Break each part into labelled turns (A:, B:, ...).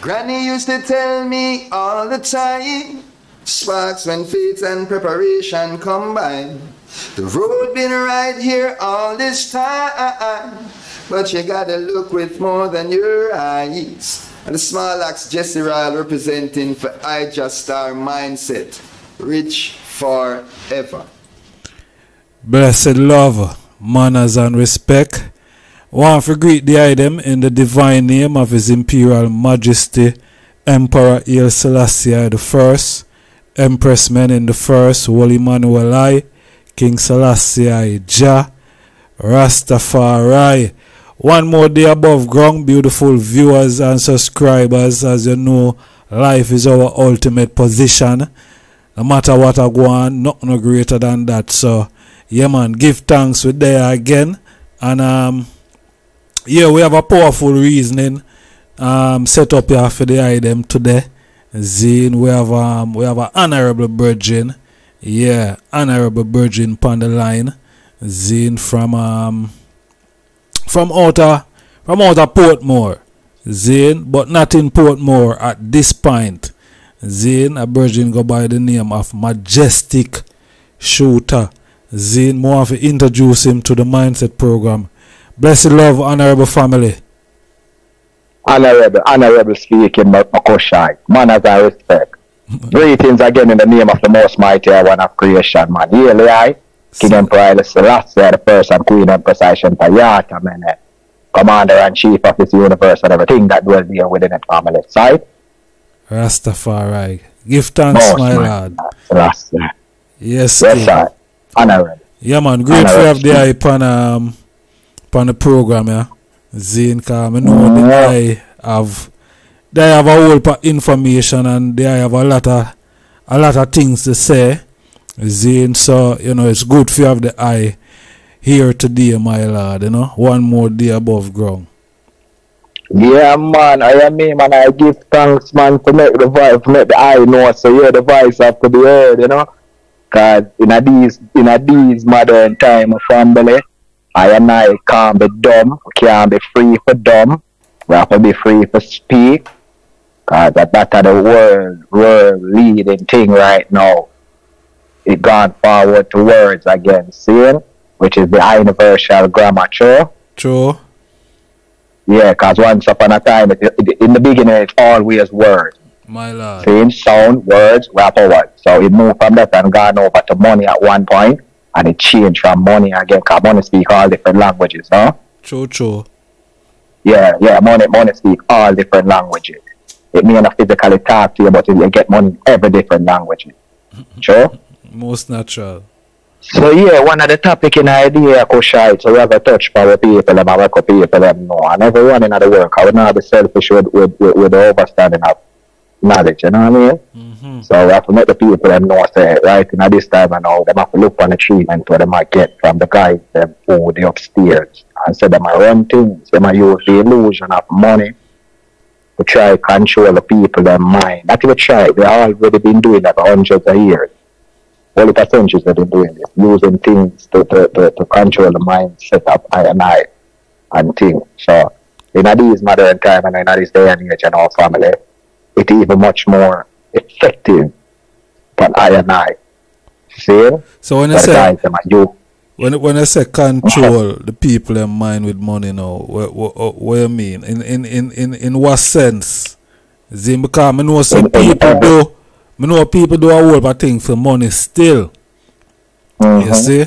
A: Granny used to tell me all the time, sparks when faith and preparation combine. The road been right here all this time, but you gotta look with more than your eyes. And the small axe Jesse Ryle representing for Ijahstar Mindset, rich forever.
B: Blessed love, manners and respect. Want to greet the item in the divine name of His Imperial Majesty Emperor Haile Selassie I, Empress the First, Holy Emmanuel I, King Selassie I, Jah, Rastafari. One more day above ground, beautiful viewers and subscribers. As you know, life is our ultimate position. No matter what I go on, nothing greater than that. So, yeah, man, give thanks. We're there again. And, um, yeah, we have a powerful reasoning um, set up here for the item today. Zine, we have um, we have an honorable virgin. Yeah, honorable virgin on the line. Zine from um from outer from outer Portmore. Zane, but not in Portmore at this point. Zane, a virgin go by the name of Majestic Shooter. Zane, more to introduce him to the mindset program. Blessed love, honorable family.
C: Honorable, honorable speaking, Makoshai. Manners and respect. Greetings again in the name of the most mighty one of creation, man. Yearly I, King Emperor Selassie, the first and Queen Empress Aishan Tayata, man. Commander and Chief of this universe and everything that dwells here within it family side.
B: Rastafari. Give thanks, most my lord.
C: Selassie.
B: Yes,
C: yes, sir. Honorable.
B: Yeah, man. Great to have the eye on, um, on the program, yeah. Zane, because I know the eye have they have a whole of information and they have a lot of a lot of things to say. Zane, so you know it's good for you have the eye here today, my lord, you know. One more day above ground.
C: Yeah man, I am mean man I give thanks man to make the voice make the eye know so yeah the voice have to be heard, you know. Cause in a these in a these modern time of family, I and I can't be dumb, can't be free for dumb. We have to be free for speak. Cause that, that's the world, world leading thing right now. It gone forward to words again, seeing, which is the universal grammar, true?
B: True.
C: Yeah, because once upon a time, it, it, in the beginning, it's always words.
B: My lord.
C: Same sound, words, rap word. So it moved from that and gone over to money at one point, and it changed from money again, because money speak all different languages, huh?
B: True, true.
C: Yeah, yeah, money, money speak all different languages. It may not physically talk to you, but you get money in every different language. Sure?
B: Most natural.
C: So yeah, one of the topic in idea Kushite, so we have a touch power people and work people them know. And everyone in the work, I would not be selfish with, with, with, with the overstanding of knowledge, you know what I mean? Mm.
B: Mm-hmm.
C: So I have to make the people them know say, right, in this time and now, them have to look on the treatment where they might get from the guys them food the upstairs. And so they might run things, they might use the illusion of money to try control the people, their mind. That's what try. They already been doing that for hundreds of years. All the centuries they've been doing this, using things to, to, to, to control the mind, set up I and I and things. So in these modern time and in this day and age and our family, it even much more effective but I and I. See?
B: So when I say you when when I say control the people in mind with money now, what what, what you mean? In in in in in what sense? See, because I know some people do, I know people do a whole of for money still.
C: Mm-hmm.
B: You see?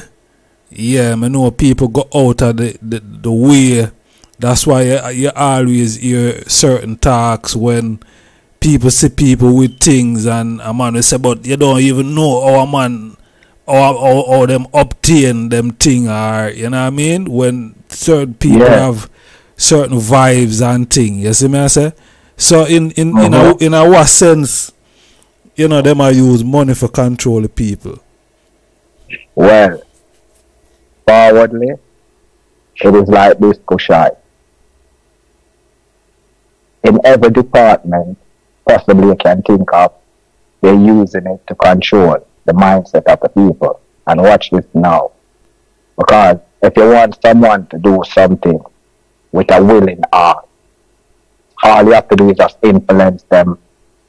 B: Yeah, I know people go out of the, the, the way. That's why you, you always hear certain talks when people see people with things and a man will say, but you don't even know how a man or, or, or them obtain them thing or you know what I mean when certain people yeah. have certain vibes and thing you see me I say so in in uh-huh. in a mm-hmm. in a what sense you know them I use money for control the people
C: well forwardly it is like this Kushai in every department possibly you can think of they're using it to control the mindset of the people. And watch this now. Because if you want someone to do something with a willing heart, all you have to do is just influence them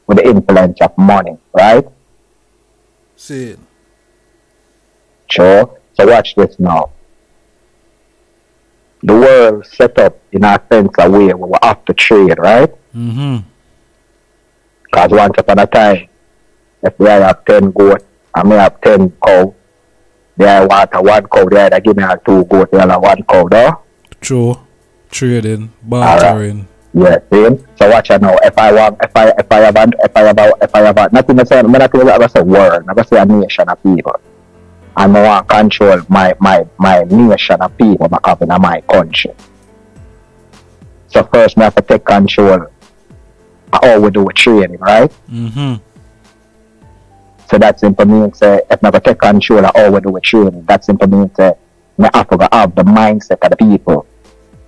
C: with the influence of money, right?
B: See.
C: Sure. So watch this now. The world set up in a sense a way where we have to trade, right?
B: Mm-hmm.
C: Because once upon a time, if I have 10 goats and me have 10 cow, they want a one cow, they either give me a two goat, they have one cow, though.
B: True. Trading, bartering.
C: Yeah, see? So watch out now. If I want, if I, if I have, a, if I have, if I have, nothing to say, I'm not going to say word, I'm going to say a nation of people. I want to control my, my, my nation of people I have in my country. So first, I have to take control of how we do training, right?
B: Mm-hmm.
C: So that's simply means uh, if I take control of how we do training, that simply means uh, I have to have the mindset of the people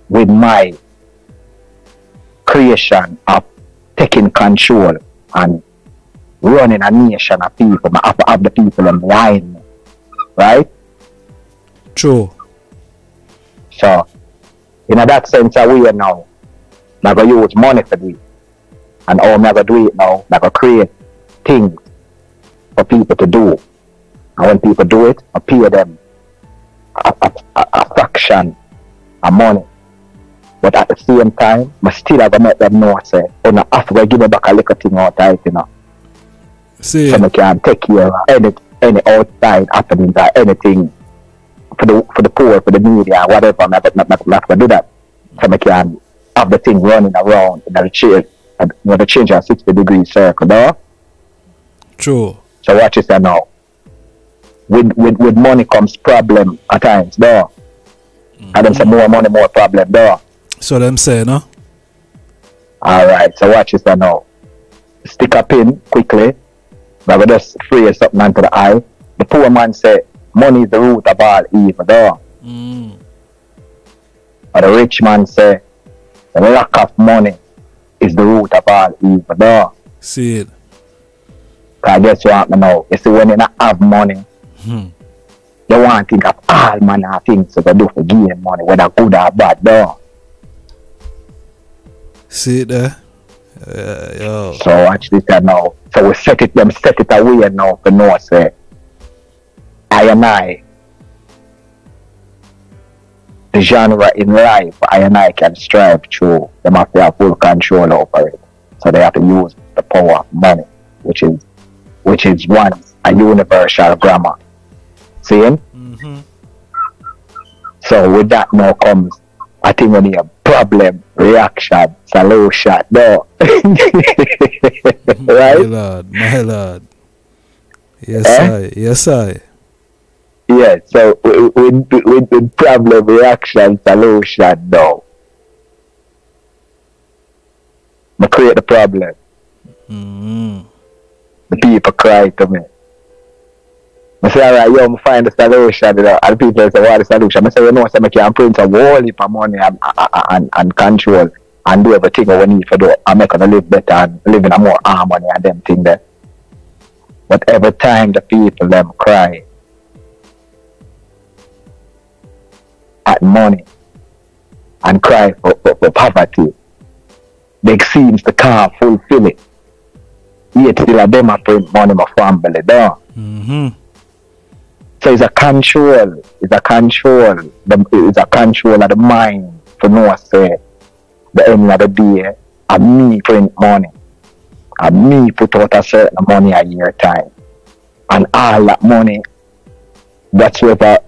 C: with my creation of taking control and running a nation of people. I have to have the people in line, right?
B: True.
C: So, in that sense, we are now. I'm going to use money for this. And how I'm going to do it now, I'm going create things for people to do. And when people do it, I pay them a, a, a, a fraction of money. But at the same time, I still have to make them know, say, oh, no, I have to give me back a little thing out of it, you know.
B: See
C: So. I can take care of any, any outside happenings or anything for the for the poor, for the needy, or whatever. I'm not, not, not, not going to do that. So I can have the thing running around in the you know, the change of 60 degree circle, though.
B: True.
C: So watch this now. With, with, with money comes problem at times, though. And them say more money, more problem, though.
B: So them say, no?
C: Alright, so watch this now. Stick a pin quickly. But we just phrase something onto the eye. The poor man say, money is the root of all evil, though.
B: Mm.
C: But the rich man say, the lack of money is the root of all evil, though.
B: See it.
C: Because guess what me now? You see, when you not have money,
B: Hmm.
C: you want to think of all manner of things to do for gain money, whether good or bad, though.
B: See it there? Yeah, yo.
C: So watch this now. So we set it them set it away now for know say I and I the genre in life I and I can strive through. They have to have full control over it. So they have to use the power of money, which is which is one a universal grammar. Seeing?
B: Mm-hmm.
C: So with that now comes I think we need a problem, reaction, solution. No. Right?
B: My lord, my lord. Yes,
C: Eh?
B: I. Yes, I.
C: Yeah, so with, with, with, with problem, reaction, solution now. I create the problem.
B: Mm-hmm.
C: The people cry to me. I say, alright, yo, I'm find the solution, you know, and the people say, what is the solution? I say, you know, so I can print a whole heap of money and, and, and control and do everything we need to do and make us live better and live in a more harmony and them thing there. But every time the people them cry at money and cry for, for, for poverty, they seems to can't fulfill it. Yet still a them a print money my family down.
B: Mm-hmm.
C: So it's a control. It's a control. The, it's a control of the mind to know say the end of the day and me print money. And me put out a certain money a year time. And all that money that's whether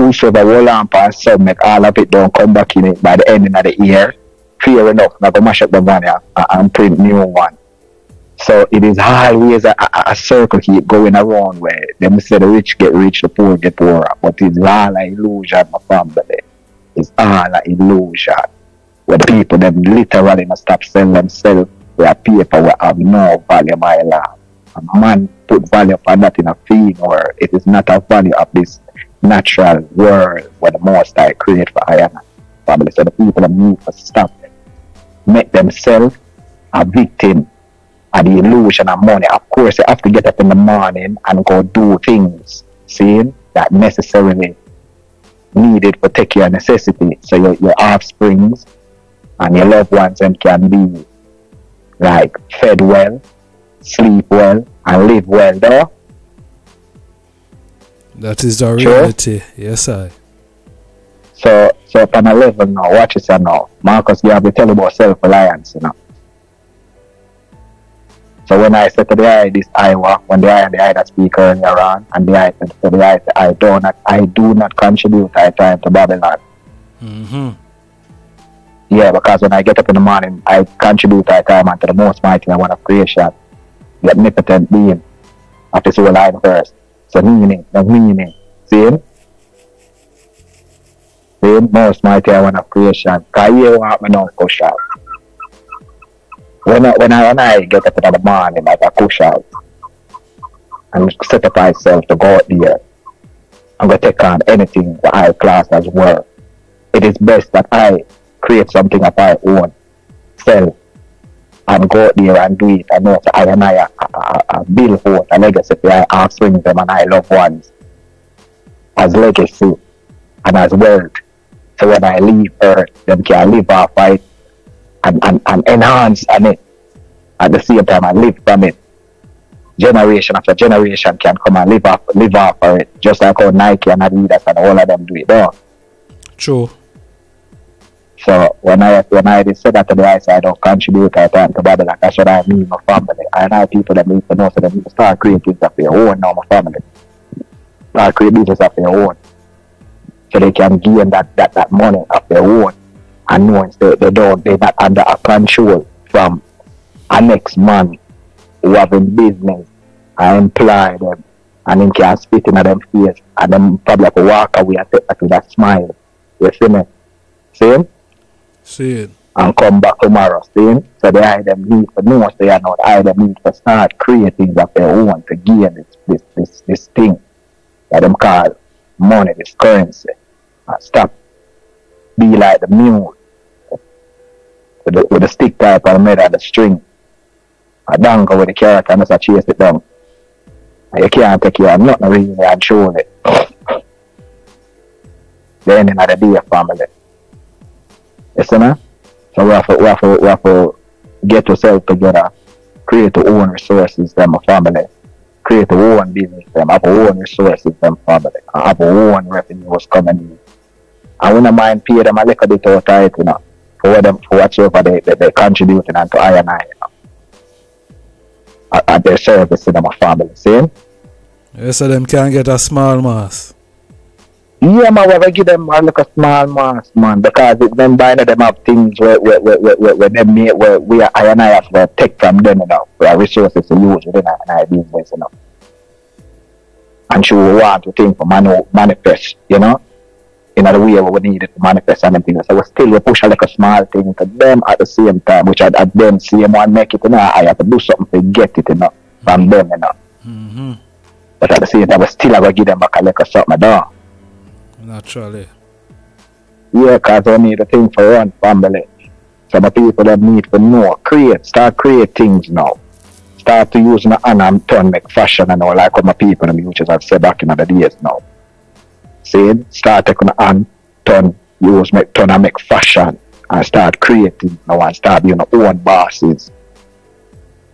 C: whosoever roll on and submit all of it don't come back in it by the ending of the year. Fair enough, I'm gonna mash up the money and, and print new one. So it is always a, a, a circle keep going around where them say the rich get rich, the poor get poorer. But it's all an illusion, my family. It's all an illusion. Where the people them literally must stop selling themselves where paper will have no value, my love. A man put value upon that in a field where it is not a value of this natural world where the most I create for I am family. So the people that need for stuff make themselves a victim of the illusion of money. Of course, you have to get up in the morning and go do things, seeing that necessarily needed for take your necessity. So your, your offsprings and your loved ones them can be like fed well, sleep well, and live well though.
B: That is the reality. Yes, I.
C: So so upon a level now, watch it now. Marcus you have to tell about self-reliance, you know. So when I said to the eye this I Iowa, when the eye and the eye that speak earlier on, and the eye said to the eye, I do not I do not contribute I time to Babylon.
B: Mm-hmm.
C: Yeah, because when I get up in the morning, I contribute I time unto the most mighty and one of creation, the omnipotent being of this whole universe. So meaning, the meaning. See? See? Most mighty one of creation. Because you want me now. When I, when I, when I get up in the morning, I push out and set up myself to go out there, I'm going to take on anything that I class as work. It is best that I create something of my own self and go out there and do it. I know I and I, I build forth a legacy for I offspring them and I loved ones as legacy and as wealth. So when I leave Earth, them can live off it and, and, and enhance on it at the same time and live from it. Generation after generation can come and live off live off for it. Just like how Nike and Adidas and all of them do it. Though.
B: True.
C: So when I when I that to the I said I don't contribute I time to Babylon, that's what I mean my family. I I people that need to know so they need to start creating things of their own now my family. Start create business of their own. So they can gain that, that, that money of their own and knowing they, they don't they're not under a control from a next man who have in business and employ them and then can spit in them face and then probably have to walk away and take that with a smile. You see me? See?
B: See
C: and come back tomorrow, see? So they either need to know, so they are not either need to start creating of their own to gain this, this, this, this thing that them call money, this currency. And stop be like the mule with the, with the stick type and made of the string. A dangle with the carrot and just chase it down. And you can't take of nothing really and show it. The ending of the day, family. To, we have to get yourself together, create your own resources, them a family, create your own business, them have your own resources, them family, have your own revenues coming in. I don't mind pay them a little bit of it, you know, for them, for whatsoever they, they, they contributing and to I and I, you know. At, at their service them a family, see?
B: Yes, so them can get a small mass.
C: Yeah, man, we have to give them a small mass, man, because it, them buying them have things where, where, where, where, where, where them make, where we are, I and I have to take from them, you know, we have resources to use within our, our business, you know. And sure, we want to think for manu- manifest, you know, in a way where we need it to manifest and things. So we still we push a like a small thing to them at the same time, which at, at them same one make it, you know, I have to do something to get it, you know, from them, you know.
B: Mm-hmm.
C: But at the same time, we still have to give them back a little something, though.
B: Naturally.
C: Yeah, cause I need a thing for one family. Some people that need to know, create, start create things now. Start to use my hand and turn make fashion and all like what my people and which I've said back in the days now. See, start taking hand, turn, use make turn and make fashion and start creating now and start being your own bosses.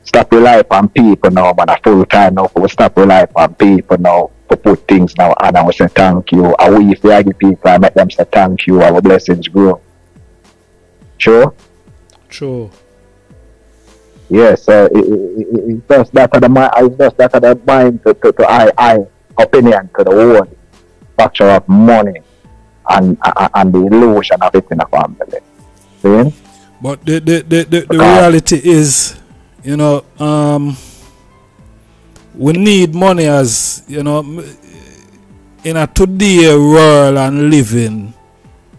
C: Stop relying on people now, man. A full time now. We stop relying on people now to put things now and I will say thank you. And we if give people I make them say thank you, our blessings grow. Sure?
B: True.
C: Yeah, so it, it, it, it's just that of the mind it's just that of the mind to, to, to I I opinion to the whole factor of money and and, and the illusion of it in a family. See?
B: But the the, the, the, the reality is, you know, um, we need money as you know, in a today world and living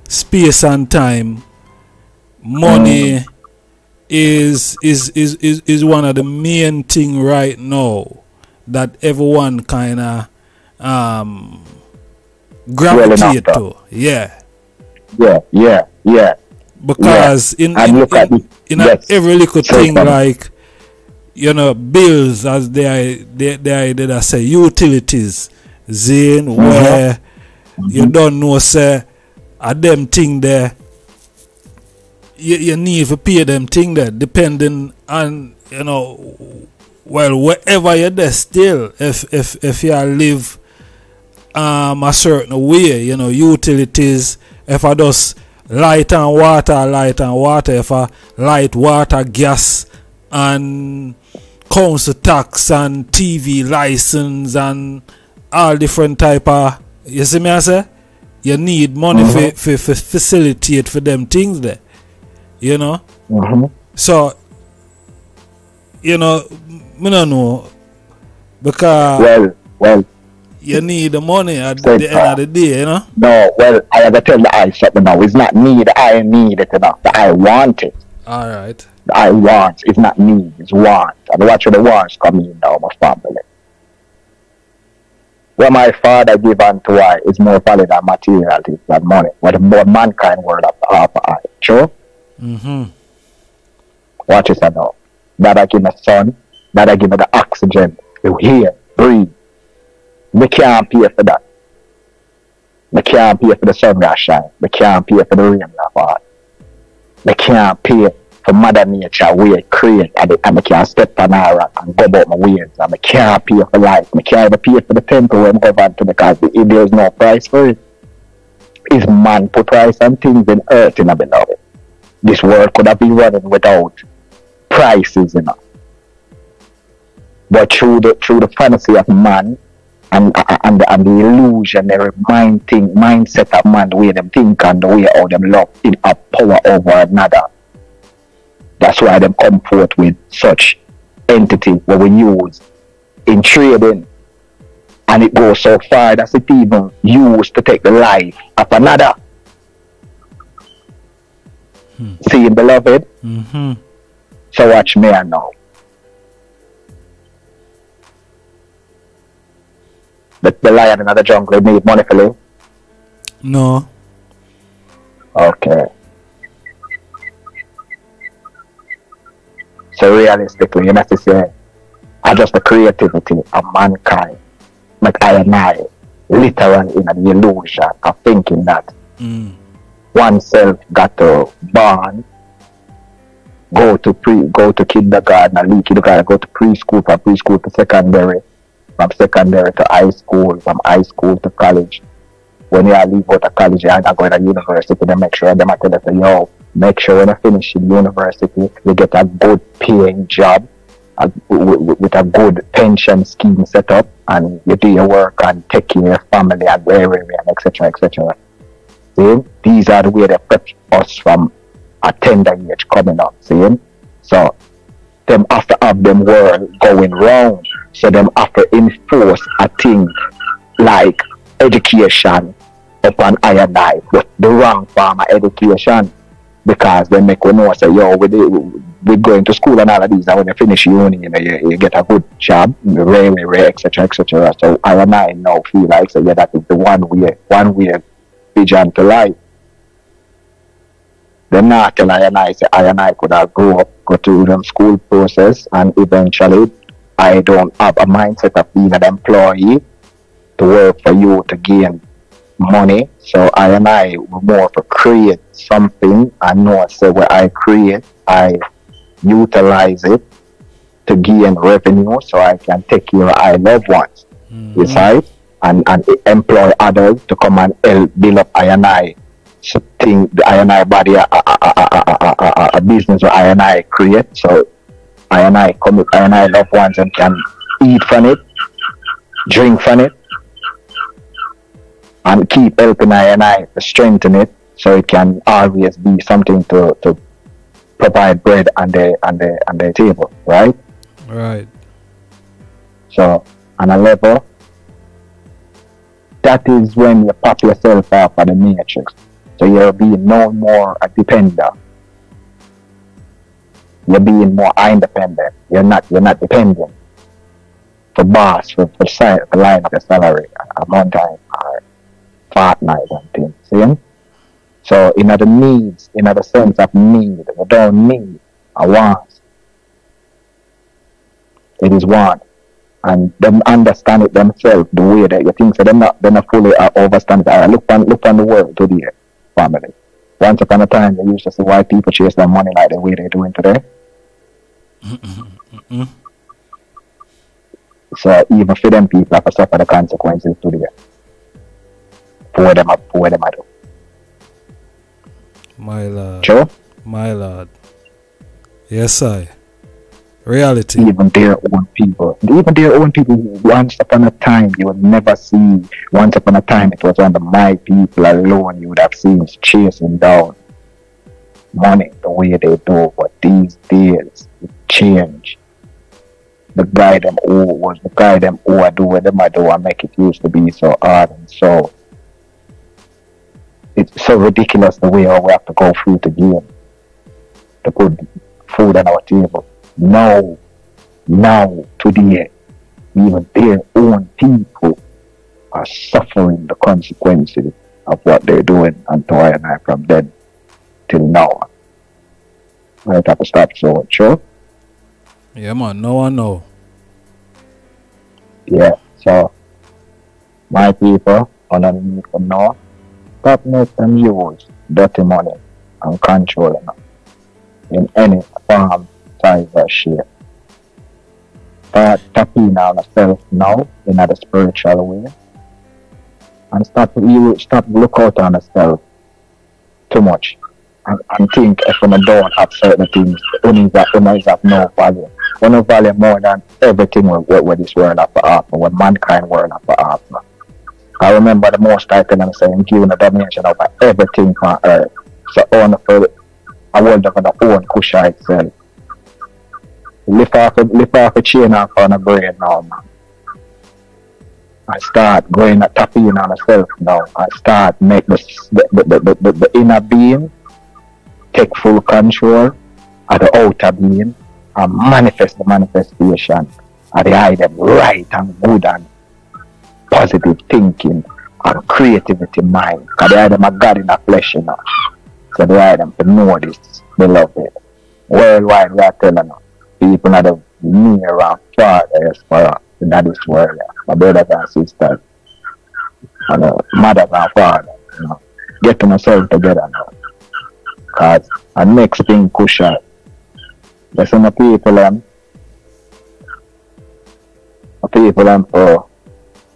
B: space and time. Money is, is is is is one of the main thing right now that everyone kind of um gravitate to. Yeah
C: Yeah, yeah, yeah.
B: because in
C: And
B: in,
C: at
B: in, in a-
C: Yes.
B: every little thing
C: funny.
B: like you know bills as they are they they, they, they say utilities zine
C: Mm-hmm.
B: where you don't know say a them thing there you, you need to pay them thing there depending on you know well wherever you're there still if if if you live um a certain way you know utilities if I just light and water light and water if I light water gas and council tax and TV license and all different type of you see me I say you need money
C: Mhm.
B: for, for, for facilitate for them things there you know
C: hmm
B: so you know me don't know because
C: Well, well,
B: you need the money at
C: Say
B: the end of the day you know
C: no, well, I have to tell the eye something now. It's not need, I need it enough. I want it.
B: all right
C: I want. It's not need, it's want. And watch where the wants come in now, my family. What my father give unto I is more valid than material things than money. What the more mankind world of half I. True?
B: mm-hmm
C: Watch this now. That I give me sun, that I give me the oxygen, you hear, breathe. We can't pay for that. We can't pay for the sun that shine. We can't pay for the rain that fall. We can't pay for Mother Nature we it create and, it, and we can't step on her rock and go about my ways and we can't pay for life. We can't even pay for the temple when we go to because the, there's no price for it. Is man put price on things in earth in a beloved. This world could have been running without prices, you know. But through the through the fantasy of man and and, and the illusionary mind thing, mindset of man, the way them think and the way how them love in a power over another. That's why them come forth with such entity what we use in trading. And it goes so far that it even used to take the life of another. See, beloved,
B: mm-hmm
C: so watch me and now. The, the lion in the jungle need money for you.
B: no
C: Okay. So realistically, you have to say, I just the creativity of mankind. Like I and I, literally in an illusion of thinking that
B: mm.
C: oneself got to born, go to pre, go to kindergarten, leave kindergarten, go to preschool, from preschool to secondary, from secondary to high school, from high school to college. When you leave out of college, you're not going to university, they make sure them tell you, yo, make sure when I finish in university, you get a good paying job with, a good pension scheme set up, and you do your work and take care of your family and where, and etc. etc. See, these are the way they prep us from a tender age coming up. See, so them have to have them world going round. So them have to enforce a thing like education upon I and I, but the wrong form of education. Because they make we know say, yo, we do- we going to school and all of these, and when you finish uni, you know, you, you get a good job, railway, etc., etc. So I and I now feel like, so yeah, that is the one way, one way vision to life. Then not tell I and I say I and I could have grow up, go through them school process and eventually I don't have a mindset of being an employee to work for you to gain money. So I and I were more for create something I know I say where I create, I utilize it to gain revenue so I can take care of I loved ones
B: Mm-hmm.
C: right and, and employ others to come and help build up I and I so think the I and I body a, a, a, a, a, a, a, a business where I and I create so I and I come with I and I loved ones and can eat from it drink from it and keep helping I and I strengthen it so it can always be something to, to provide bread on the on the on the table right
B: right
C: so on a level, that is when you pop yourself up at the matrix. So you're being no more a depender. You're being more independent. You're not you're not dependent for boss, for for, for line of your salary a month time or fortnight and things. See? So in other needs, in other sense of need, we don't need a want. It is want and them understand it themselves the way that you think so them not they not fully uh, understand it. Uh, look on look on the world today, family. Once upon a time, they used to see white people chase their money like the way they're doing today. So even for them people have to suffer the consequences today. For them, for them, I.
B: My lord.
C: Sure?
B: My lord. Yes, I. Reality.
C: Even their own people. Even their own people, once upon a time, you would never see. Once upon a time, it was under my people alone you would have seen chasing down money the way they do. But these days, it changed. The guy them who was the guy them who I do what them I do and make it used to be so hard and so it's so ridiculous the way how we have to go through the game to put food on our table. Now, now, today, even their own people are suffering the consequences of what they're doing and to I and I from then till now. I have to stop so sure.
B: Yeah, man. No one know.
C: Yeah, so my people underneath from now, stop making them use dirty money and them in any form, size, or shape. Start tapping on yourself now in a spiritual way. And start you stop look out on yourself too much. And, and think if you don't have certain things, only that only have no value. One value more than everything what, what this world have to what mankind world have to. I remember the most I can I'm giving a domination over everything on earth. So on uh, for a world of the own Kusha itself. Lift off lift off a chain off on a brain now man. I start going at tapping on myself now. I start make the the, the, the, the, the inner being take full control of the outer being and manifest the manifestation of the item right and good and positive thinking and creativity mind. Because the item of God in the flesh, you know. So the item to know this, beloved. Worldwide, we are telling you, people that are near and far as for in this world, my brothers and sisters, and uh, mothers and fathers, you know, getting ourselves together now. Because the next thing, Kusha, there's some people, um, people um, for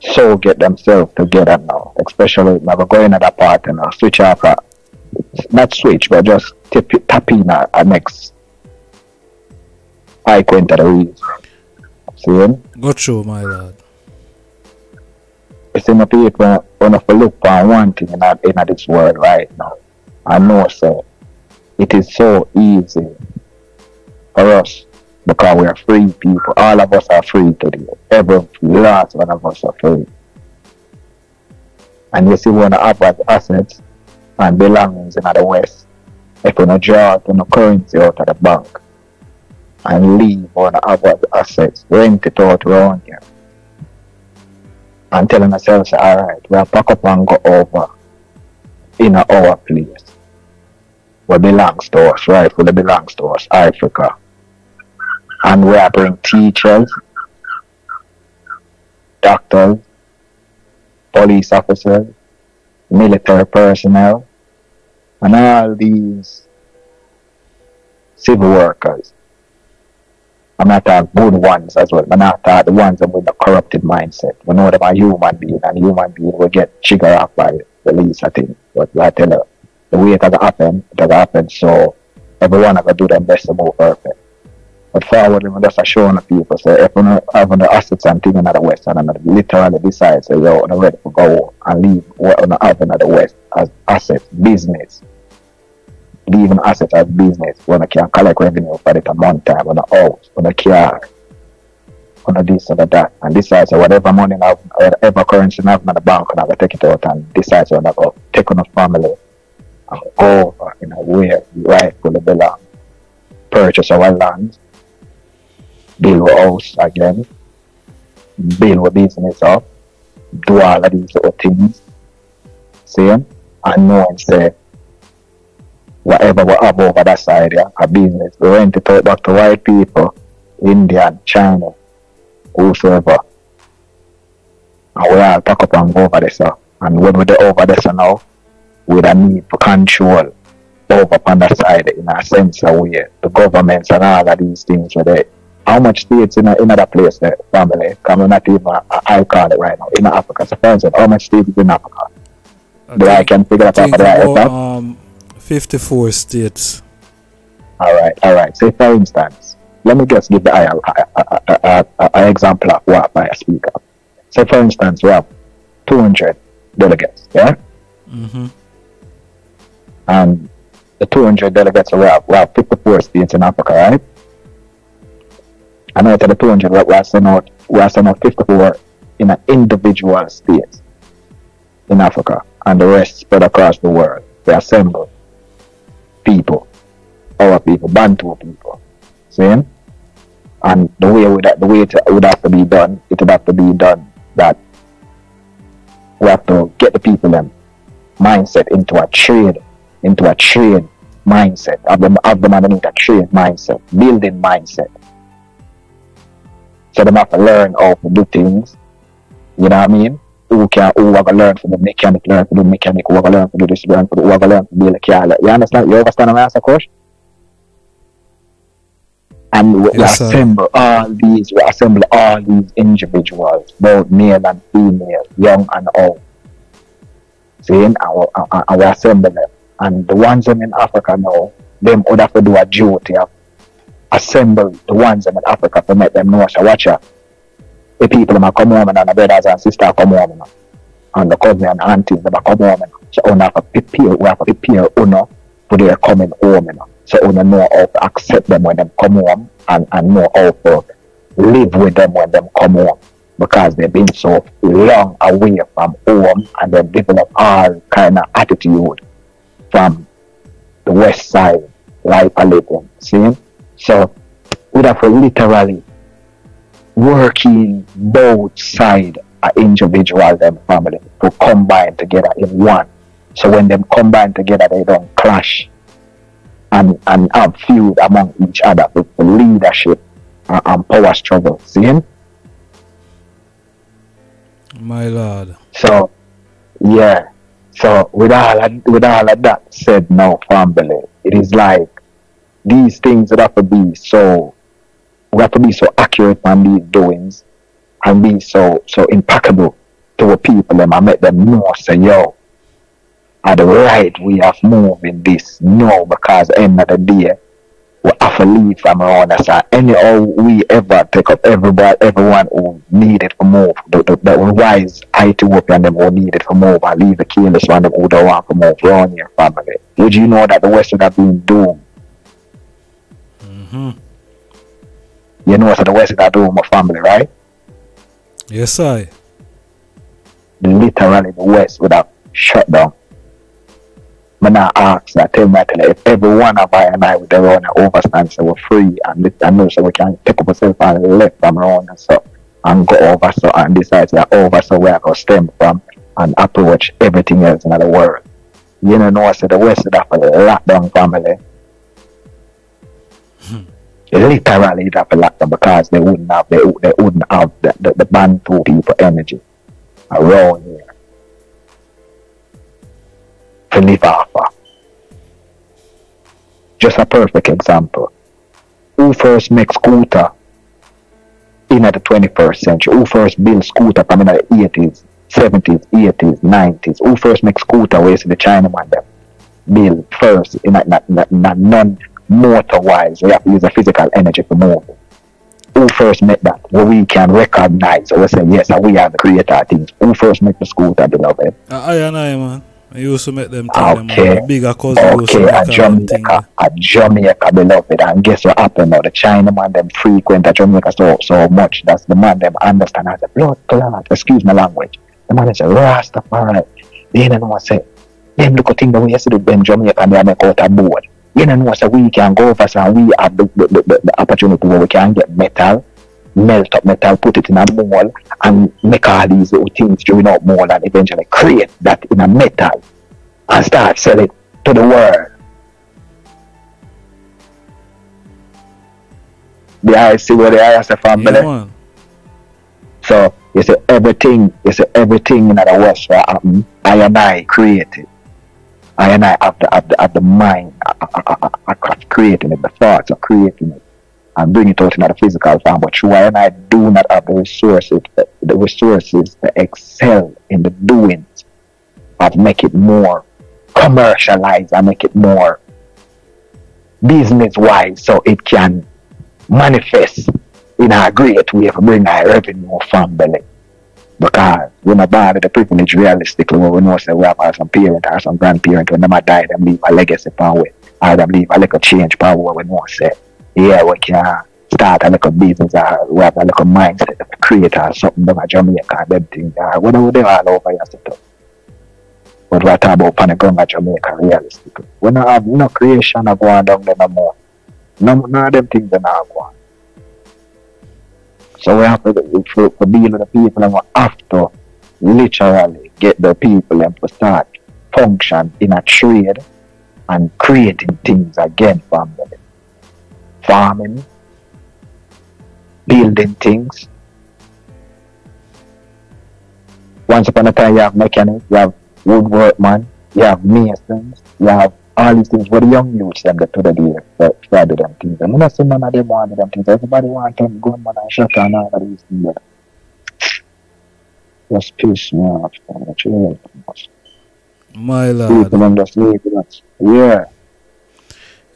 C: so get themselves together now, especially now we're going at a party now, switch off, a, not switch, but just tap, tap in a, a next I into the wheels. See?
B: Go through, my lord.
C: You see, my people want to look for one thing in, a, in this world right now. I know, sir, it is so easy for us because we are free people. All of us are free today. Every last one of us are free. And you see, we want to have assets and belongings in the West. If we don't draw out no currency out of the bank and leave on our assets, rent it out around here. And telling ourselves, all right, we'll pack up and go over in our place. What belongs to us, rightfully belongs to us, Africa and we are bring teachers, doctors, police officers, military personnel, and all these civil workers. I'm not talking good ones as well. I'm not the ones with the corrupted mindset. We know them are human being, and human being will get triggered off by the least, I think. But I tell you, the way it has happened, it has happened, so everyone has to do their best to move perfect. Just showing the people. So if you have the assets and things in the West and then literally decide, say, yo, I'm ready to go and leave you have in the West as assets, business. Leaving assets as business when I can collect revenue for a month time on the house, on the on the this or the that. And decide, so whatever money I have, whatever currency I have in the bank, going to take it out and decide, I'm going to take on a family and go in a way rightfully belong. Purchase our land build a house again, build a business up, do all of these other things. Know and knowing say whatever we have over that side, yeah, a business, we rent it out back to white people, Indian, China, whosoever. And we all pack up and go over there, so. And when we do over there so now, we don't need for control over on that side in a sense of way. The governments and all of these things where they how much states in, a, in other place the family come not even uh, I call it right now in Africa. So for instance, how much states in Africa? Think, I can figure out for that.
B: Um, 54 states.
C: All right, all right. Say for instance, let me just give the an example of what I speak of. Say for instance, we have 200 delegates, yeah?
B: Mm-hmm.
C: And the 200 delegates, we have, we have 54 states in Africa, right? And out of the 200, we are sending out, we are sending out 54 in an individual state in Africa, and the rest spread across the world. They assemble people, our people, Bantu people. See? And the way would the way it would have to be done, it would have to be done that we have to get the people them mindset into a trade, into a trade mindset. Of them of them underneath a trade mindset, building mindset. So they have to learn how to do things. You know what I mean? Who can who are gonna learn from the mechanic, learn to do mechanic, who are gonna learn to do this, learn to do, who are gonna learn to build a car. You understand? You understand what I'm asking, coach? And we yes, assemble all these, we assemble all these individuals, both male and female, young and old. See, and we, and we assemble them. And the ones in Africa now, them would have to do a duty of assemble the ones in Africa to make them know, so. The people that come home and the brothers and sisters come home. And the cousin and aunties that come home. So we have to prepare, we have to prepare uno for their coming home. So we know how to accept them when they come home and, and know how to live with them when they come home. Because they've been so long away from home and they've developed all kind of attitude from the west side life a living. See? So we have to literally working both side a individual and family to combine together in one. So when them combine together they don't clash and, and have feud among each other for, for leadership and, and power struggle. See?
B: Him My lord.
C: So, yeah. So with all of, with all of that said now, family, it is like these things that have to be so we have to be so accurate on these doings and be so so impeccable to the people them and make them know say yo at the right way of moving this. No, because end of the day, we have to leave from around us. Anyhow we ever take up everybody, everyone who needed to move, the, the, the wise Ethiopian them who needed to move and leave the key careless one them who don't want to move around your family. Would you know that the West would have been doomed?
B: Mm-hmm.
C: You know what the West I do with my family, right?
B: Yes, I.
C: Literally, the West would have shut down when I ask that, tell me, tell if every one of I and I would their own overstand, so we're free and this and know so we can take up ourselves and left from around and so and go over so and decide that over so where I can stem from and approach everything else in the world. You know, no, I said the West would have a lockdown family. Hmm. Literally, it have a lockdown because they wouldn't have they, they wouldn't have the, the, the Bantu people energy around here to live off of. Just a perfect example. Who first make scooter in the 21st century? Who first build scooter from in the 80s, 70s, 80s, 90s? Who first make scooter where the Chinaman them build first in a, not, not, not non-motor wise. We have to use a physical energy to move. Who first make that? Where we can recognize or we say, yes, we are the creator of things. Who first make the scooter, beloved?
B: Uh, I and I, man. I used to make them
C: tell okay.
B: them bigger cousin
C: okay, at Jamaica, at Jamaica, beloved, and guess what happened now? The Chinaman them frequent at Jamaica so so much. That's the man them understand as a blood clot. Excuse my language. The man is a Rastafari. They don't know what say. Them look at thing the way see them Jamaica and they make out a board. You know what say we can go over and we have the, the, the, the opportunity where we can get metal melt up metal, put it in a mold, and make all these little things during out mold and eventually create that in a metal and start sell it to the world. The I see what the I say family. Yeah, so you say everything, you say everything in the West that uh, happen, um, I and I created. I and I have the, have the, have the mind of creating it, the thoughts of creating it, and bring it out in the physical form. But you I and I do not have the resources, the, the resources to excel in the doings of make it more commercialized and make it more business wise so it can manifest in a great way to bring our revenue from belly. Because we're not born with the privilege realistically when we know say we have some parent or some grandparent when them die them leave a legacy power way. Or them leave a little change power where we know say yeah we can start a little business or we have a little mindset of create or something them a Jamaica and them things or whatever they all over here set up. But we're talking about the of Jamaica realistically. We don't have no creation of going down there no more. No, none of them things are not going. So we have to, for, for deal with the people and we have to literally get the people and to start function in a trade and creating things again from them. Farming, building things. Once upon a time you have mechanics, you have woodworkman, you have masons, you have all these things where the young youths them get to the day for, for them things. I'm not saying none of them want them things. Everybody want them gunman and shot and all of these things. Just piss me off. That's really
B: My lord.
C: Yeah.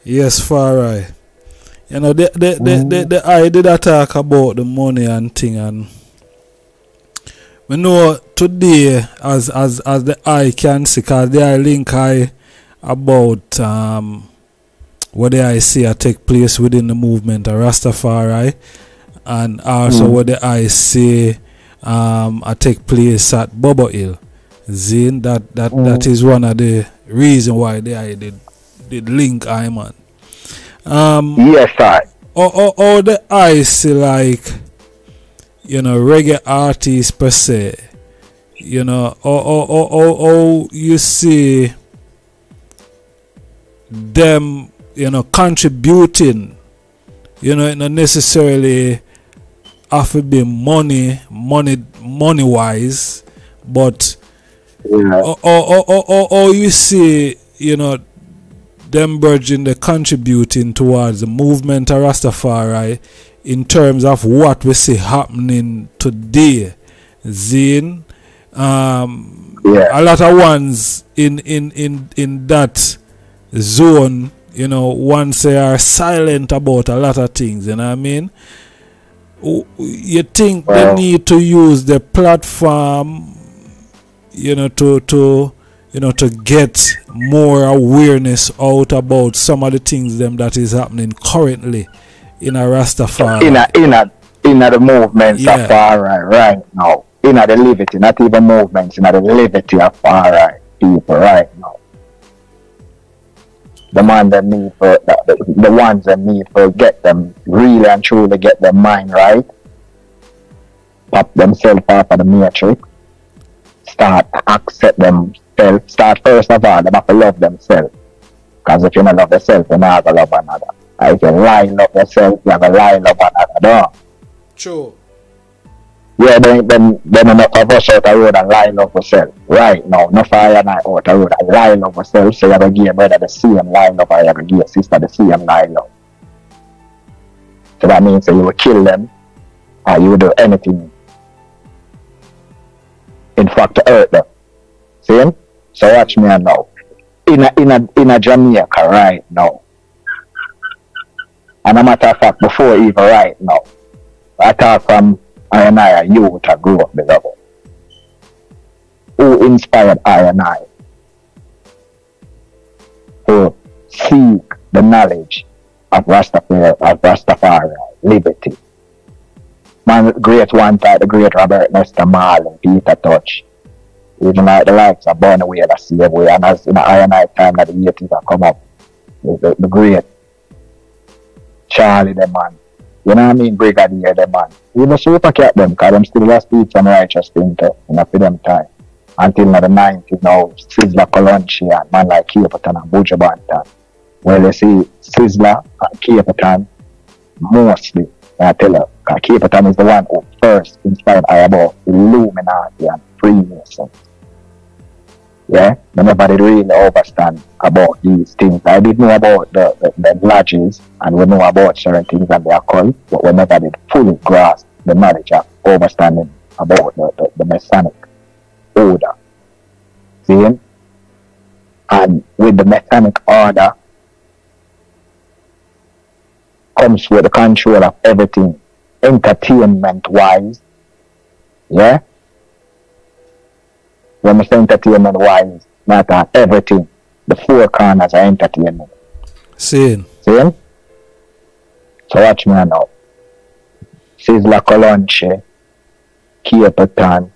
B: Yes, far. You know, the the, the, the, the I did a talk about the money and thing and we know today as as as the eye can see cause the eye link eye about um what the I see I take place within the movement of Rastafari and also
C: Mm.
B: what the I see um I take place at Bobo Hill. Zin that that that
C: Mm.
B: is one of the reason why the I did did link I man. Um
C: Yes, I.
B: or, or, or the I see like you know reggae artists per se you know or or, or, or, or you see them you know contributing you know it not necessarily have to be money money money wise but
C: Yeah.
B: or, or, or, or, or you see, you know, them virgin the contributing towards the movement of Rastafari in terms of what we see happening today. Zine, um,
C: Yeah.
B: a lot of ones in, in, in, in that zone, you know, once they are silent about a lot of things, you know what I mean? You think
C: Well-
B: they need to use the platform you know to to you know to get more awareness out about some of the things them that is happening currently in a Rastafari.
C: in a in a in a the movement
B: Yeah.
C: of far right right now. In a the liberty, not even movements, in a the liberty of far right people right now. The man that need for the, the, ones that need for get them really and truly get their mind right. Pop themselves off of the matrix. Start accept themselves. Start first of all, them have to love themselves. Because if you don't love yourself, you're not gonna love another. If you lie love yourself, you're gonna lie love another.
B: True.
C: Yeah, then then then enough of us out the road and lie love yourself. Right now, no fire and I out the road and lie love yourself, so you're gonna give your brother the same lie love or you're gonna give sister the same lie love. So that means that you will kill them or you will do anything in fact to hurt them. See? So watch me now. In a in a in a Jamaica right now. And a matter of fact, before even right now, I talk from I and I, a youth I grew up beloved. Who inspired I and I to seek the knowledge of Rastafari, of Rastafari, liberty. Man, great one type, the great Robert Nesta Marley, Peter Tosh. Even like the likes of Born Away, the Save Way, and as in the I and I time that the 80s have come up, the, the great Charlie, the man. You know what I mean? Brigadier, the man. We must super cat them, because them still got speak some righteous thing to, you know, for them time. Until now the 90s now, Sizzla Kalonji and man like Capleton and Buju Banton. Well, you see, Sizzla and Capleton, mostly, I tell you, because Capleton is the one who first inspired about Illuminati and Freemasons. Yeah, never did really understand about these things. I did know about the, the, the lodges and we know about certain things and their cult, but we never did fully grasp the knowledge of understanding about the, the, the Masonic order. See? And with the Masonic order comes with the control of everything, entertainment wise. Yeah? When say entertainment wise, uh, everything. The four corners are entertainment.
B: Seeing.
C: See? So watch me now. Sizzla Kalonji, Capleton,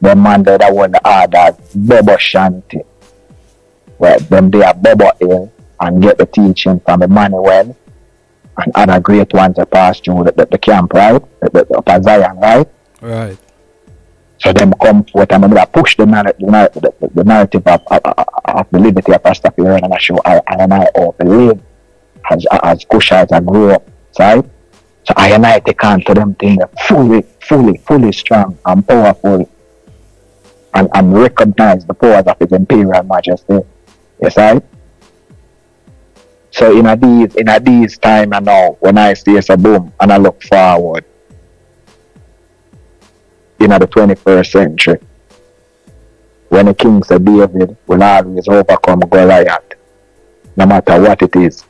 C: the man that I want the order, Bobo Shanti. Well, them they are Bobo Hill and get the teaching from Emmanuel and other great ones that pass through the, the, the camp, right? The, the, the upper Zion, right?
B: Right.
C: So them come forth and them push the, narr- the, narr- the, the, narrative of, of, of, the liberty of Rastafari and I show I, I and I all believe as as Kushite I grew up, right? So I and I take on to them things fully, fully, fully strong and powerful and, and recognize the powers of his imperial majesty. Yes, right? So in a these in a these time and now when I see it's a boom and I look forward in the 21st century when the king said David will always overcome Goliath no matter what it is.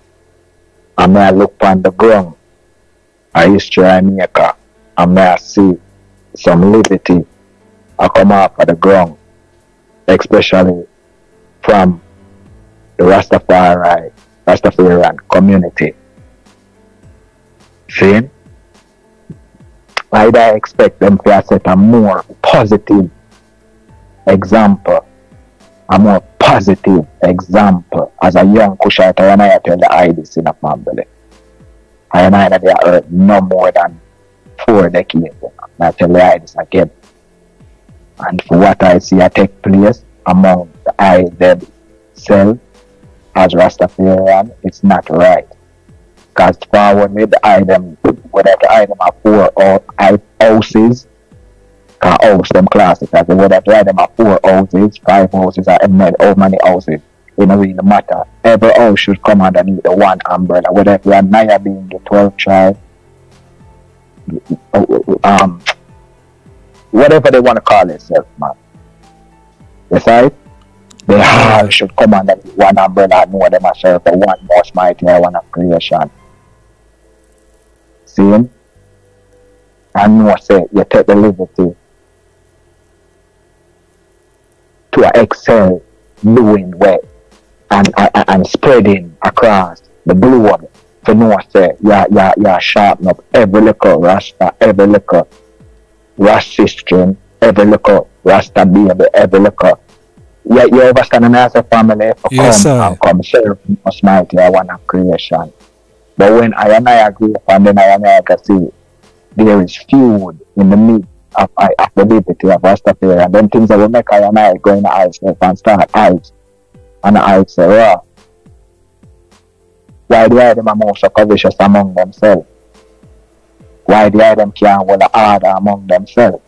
C: And may I look on the ground a history I make and may I see some liberty I come off of the ground especially from the Rastafari Rastafarian community. See? I'd expect them to set a more positive example, a more positive example as a young Kushite and I tell the IDs in a family. I I that they are no more than four decades. I tell the IDs again. And for what I see I take place among the I themselves as Rastafarian, it's not right. Because forward with the item, whether the item are four or I houses, can house them classic. As whether the item are four houses, five houses, or many, how many houses, it doesn't really matter. Every house should come underneath the one umbrella. Whether you are Nyabinghi the 12th tribe, um, whatever they want to call themselves, man. Yes, right? They should come under one umbrella and know them as the one most mighty one of creation. See? And know say you take the liberty to excel doing well and, and, and spreading across the globe to know say you you you sharpen up every little rasta, every little rasta string, every little rasta baby, every little you, you understand me as a family for
B: Yes,
C: come
B: sir.
C: and come serve most mighty I one of creation. But when I and I agree then I and I can see there is feud in the midst of, I of the liberty of Rastafari and then things that will make I I go in eyes and start eyes and eyes say, well, why the item are so covetous among themselves? Why the item can't hold the order among themselves?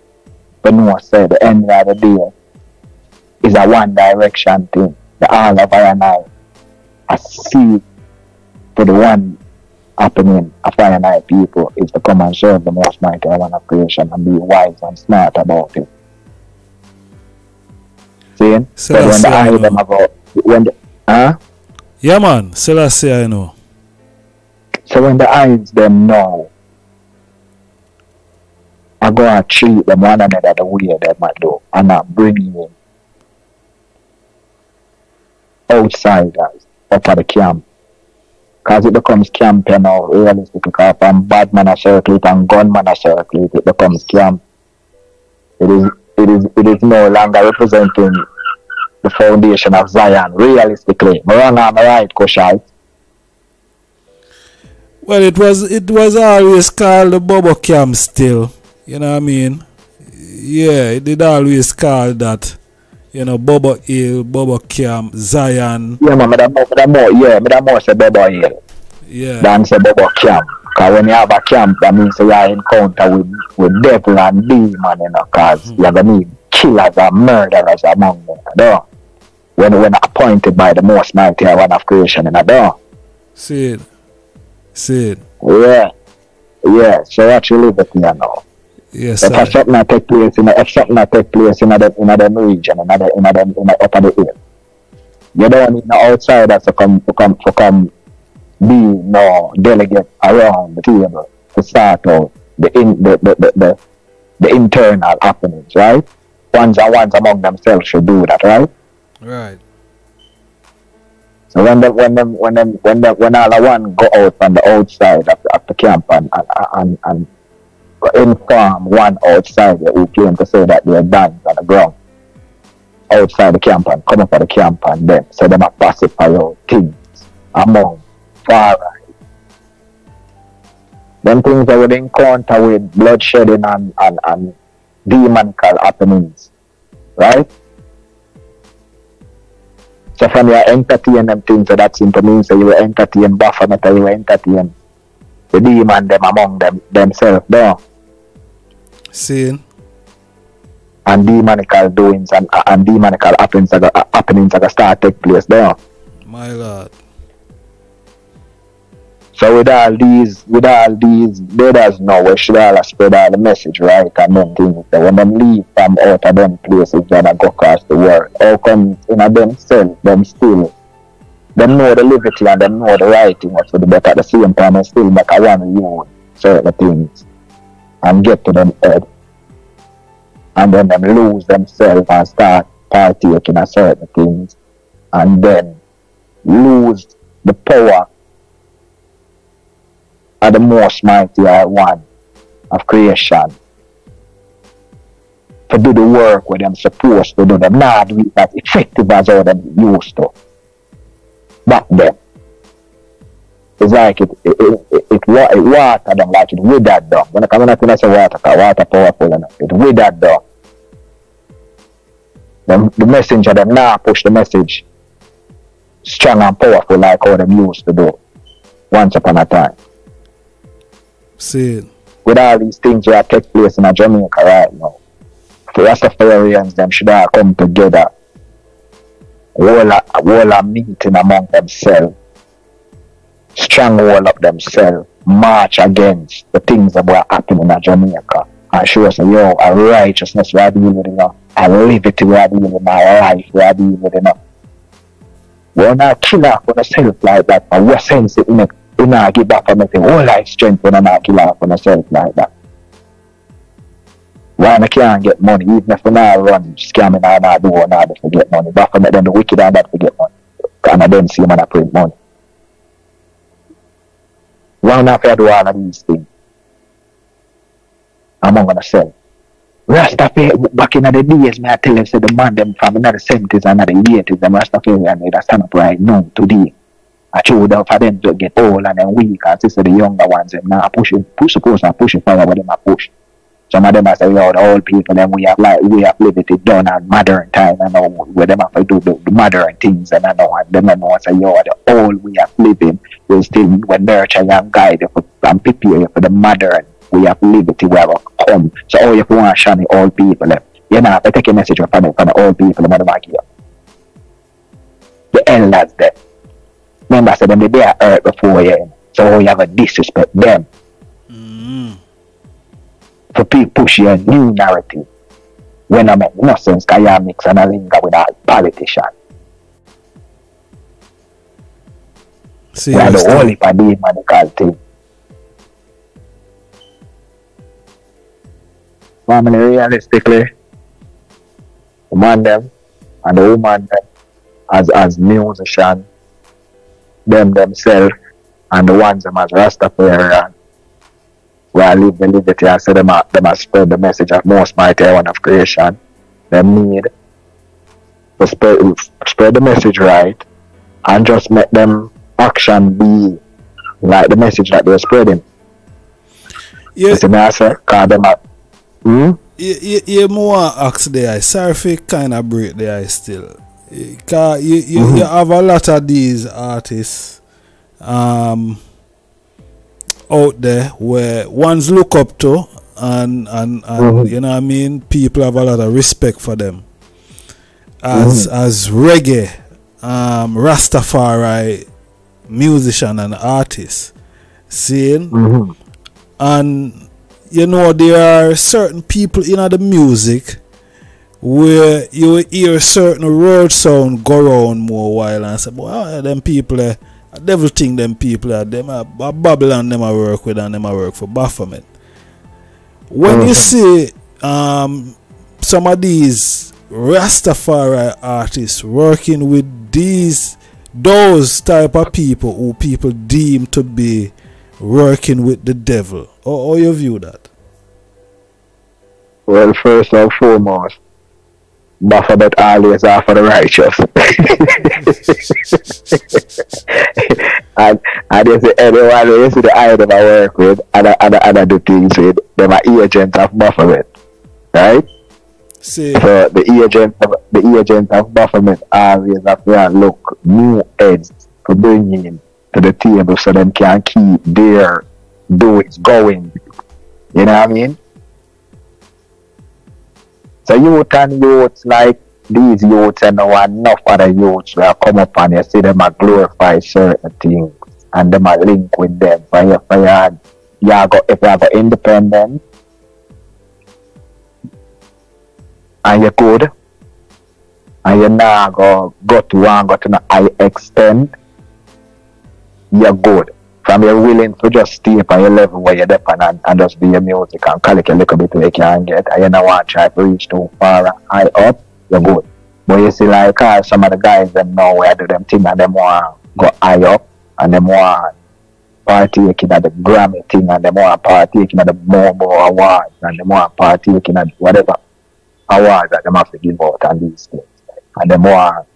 C: But no say the end of the day is a one direction thing. The all of I and I I see for the one happening and I people is to come and serve the most mighty one of creation and be wise and smart about it. See? So when the eye
B: know.
C: them about when the huh?
B: Yeah, man. Selassie, I know.
C: So when the eyes them know, I go and treat them one another the way they might do, and I bring you in outsiders up at the camp. Because it becomes camp you know, realistically, because from bad man a and gunman a circle it, becomes camp. It is it is it is no longer representing the foundation of Zion, realistically. Wrong am right, Kushite?
B: Well, it was it was always called the Bobo Camp still. You know what I mean? Yeah, it did always call that. You know, Bobo Hill, Bobo Camp, Zion.
C: Yeah, man, me da more, me da more, yeah, me da more say Bobo Hill
B: Yeah.
C: than say Bobo Camp. Cause when you have a camp, that means you are encounter with, with devil and demon, you know, cause hmm. you have to need killers and murderers among them. You know? When when appointed by the most mighty one of creation a door.
B: See it. See it.
C: Yeah. Yeah. So what you live with you know.
B: Yes,
C: But if
B: sir.
C: something that take place in a, if something that take place in a them in a them region, in a them in a them in a upper the hill, you don't need no outsiders to come to come to come be no delegate around the table to start out the in the the, the, the, the internal happenings, right? Ones and ones among themselves should do that, right?
B: Right.
C: So when them when them when them when them when all the one go out on the outside of, of the camp and and, and, and inform one outside who came to say that they're done on the ground outside the camp and come up for the camp and then so them a pacify out things among far right. Them things that would encounter with bloodshedding and, and, and demonical happenings. Right? So from your entertain them things, so that simply means that you will entertain Baphomet you will entertain the demon them among them themselves there.
B: Seeing.
C: And demonical doings and, and demonical happenings that go- happenings that go start take place there.
B: My Lord.
C: So with all these with all these leaders now we should all spread all the message right and them things that when them leave from out of them places that go across the world. How come in a themselves them still them know the liberty and them know the right thing what's for the but at the same time they still make a one you certain things and get to them head. And then them lose themselves and start partaking of certain things and then lose the power are the most mighty one of creation. To do the work where them supposed to do them not do it that effective as how them used to. Back then. It's like it it, it, it, it, wa- it water them like it withered them. When I come in I say water, cause water powerful enough. It withered them. Them, the messenger them now push the message strong and powerful like how them used to do once upon a time
B: Seeing.
C: with all these things that take place in Jamaica right now. For Rastafarians, them should all come together. All a, all a meeting among themselves. Stronghold up themselves. March against the things that were happening in Jamaica. And show us, yo, a righteousness we are dealing with, you know. A liberty we are dealing with, my life we are dealing with, you know. We're not kill off on ourselves like that, but we're sense it, you know. We not give back on anything. Whole life strength, we're not kill off on ourselves like that. Why I can't get money, even if we not run scamming or not do or not to get money. But for me, then the wicked and that to get money. And I don't see man I print money. Fair do all of these things? I'm not gonna sell. Rastafari back in the days, me I tell you, say the man them from another seventies and another eighties, them Rastafarian they stand up right now today. I true them for them to get old and then weak and is the younger ones them now pushing push supposed to push it forward with them a push. Some of them I say, yo, the old people them we have like we have lived it done at modern time and know where them have to do the, modern things and I know and them know I say, yo, the old we have living will still will nurture and guide you for, and prepare you for the modern we have liberty where we come. So all you want to show the old people them. You know, I take a message from the, from the old people back here. The elders them. Remember I said them they are hurt before you. So you have a disrespect them
B: Mm.
C: For people push a new narrative. When I make no sense, can you mix and a linger with a politician?
B: See
C: We are the
B: you
C: only for demonical thing. Family, realistically, the man them and the woman them as as musician, them themselves and the ones them as Rastafarian. Where I live the liberty and say them a, them a spread the message of most mighty one of creation. Them need to spread, spread the message right and just make them action be like the message that they're spreading.
B: Yeah,
C: You see me I say? Cause them a, hmm?
B: you, you, you more ask the eye. Sorry if kind of break the eye still. Because you, you,
C: Mhm.
B: you have a lot of these artists um, out there where ones look up to and and, and
C: Mhm.
B: you know I mean. People have a lot of respect for them. As
C: Mm-hmm.
B: as reggae, um, Rastafari musician and artist, seeing
C: Mm-hmm.
B: and you know there are certain people in the music where you hear certain word sound go around more while and say, well, them people, eh, devil think them people, eh, them a, a Babylon them I work with and them I work for Baphomet. When you
C: Mhm.
B: see um, some of these Rastafari artists working with these those type of people who people deem to be working with the devil, how, how you view that?
C: Well, first and foremost, Baphomet always are for the righteous. and and you see anyone you see the eye them I work with and I, and, I, and I do things with, them are agents of Baphomet. Right?
B: See,
C: So the agent of the agent of Baphomet always have to look new heads to bring in to the table so them can keep their doings going. You know what I mean? So youth and youths like these youths and enough other youths will come up and you see them a glorify certain things and them a link with them for your for your you go if you go independent and you good and you now go go to one go to the high extent you're good. From you're willing to just stay on your level where you're depend and, and just do your music and collect a little bit where you can get and you don't try to reach too far high up, you're good. But you see like uh, some of the guys them know where do them thing and them want go high up and them want partaking at the Grammy thing and them want partaking at the MOBO Awards and them want partaking at whatever awards that them have to give out and these things. And them want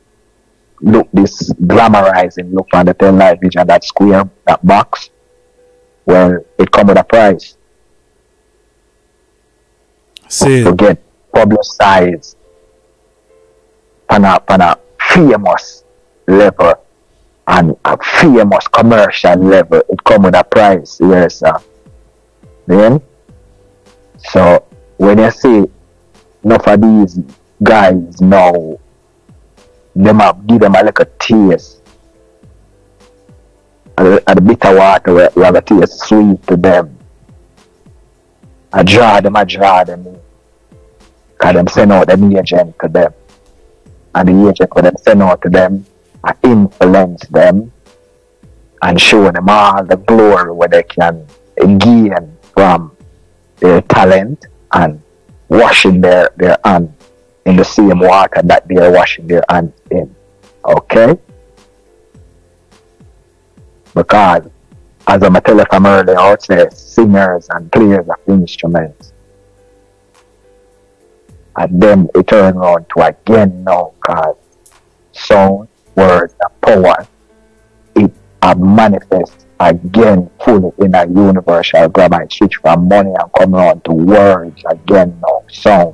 C: look this glamorizing look on the 10 light vision that square that box well it come with a price.
B: See,
C: to get publicized. On a, on a famous level and a famous commercial level. It come with a price yes sir. Then so when you see enough of these guys now them up give them a little taste. And the bitter water where, where the taste sweet to them. I draw them I draw them in. Cause them send out them agent to them. And the agent will them send out to them and influence them and show them all the glory where they can gain from their talent and washing their, their hand in the same water that they are washing their hands in. Okay? Because as I'm telling from earlier, would say singers and players of instruments and then it turn on to again now cause sound, words and power it are manifest again fully in a universal grammar it switch from money and come on to words again now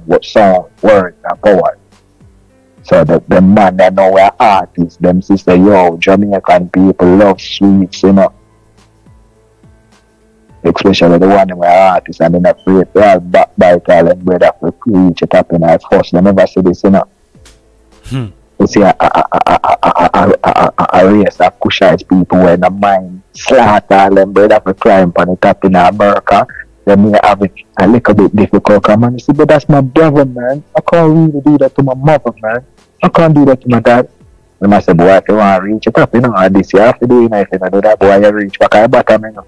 C: what sound, words and power. So the, the man that know we're artists, them sister, yo, Jamaican people love sweets, you know. Especially the one who are artists and then afraid they all backbite all them brother for preach it up in our first. They never see this, you know.
B: Hmm.
C: You see a, a, a, a, a, a, a, a, a race of Cushite people where the mind slaughter them brother for crime on the top in America. They may have it a little bit difficult. Come on, you see, but that's my brother, man. I can't really do that to my mother, man. I can't do that to my dad. And I said, boy, if you want to reach it up, you know, and this you have to do, you know, if you do that, boy, you reach back at the bottom, you know.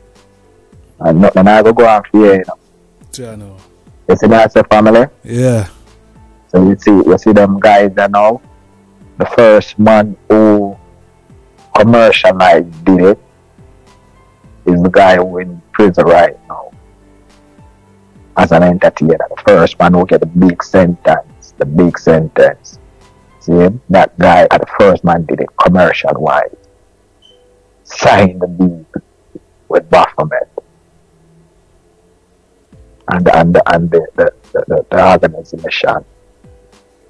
C: And nothing I go go on for you, you know.
B: Yeah, I know.
C: You see that's a family?
B: Yeah.
C: So you see, you see them guys that now, the first man who commercialized did it is the guy who in prison right now as an entertainer. The first man who get the big sentence, the big sentence. See? That guy at the first man did it commercial wise. Signed the deal with Baphomet. And and and the, the, the, the organization.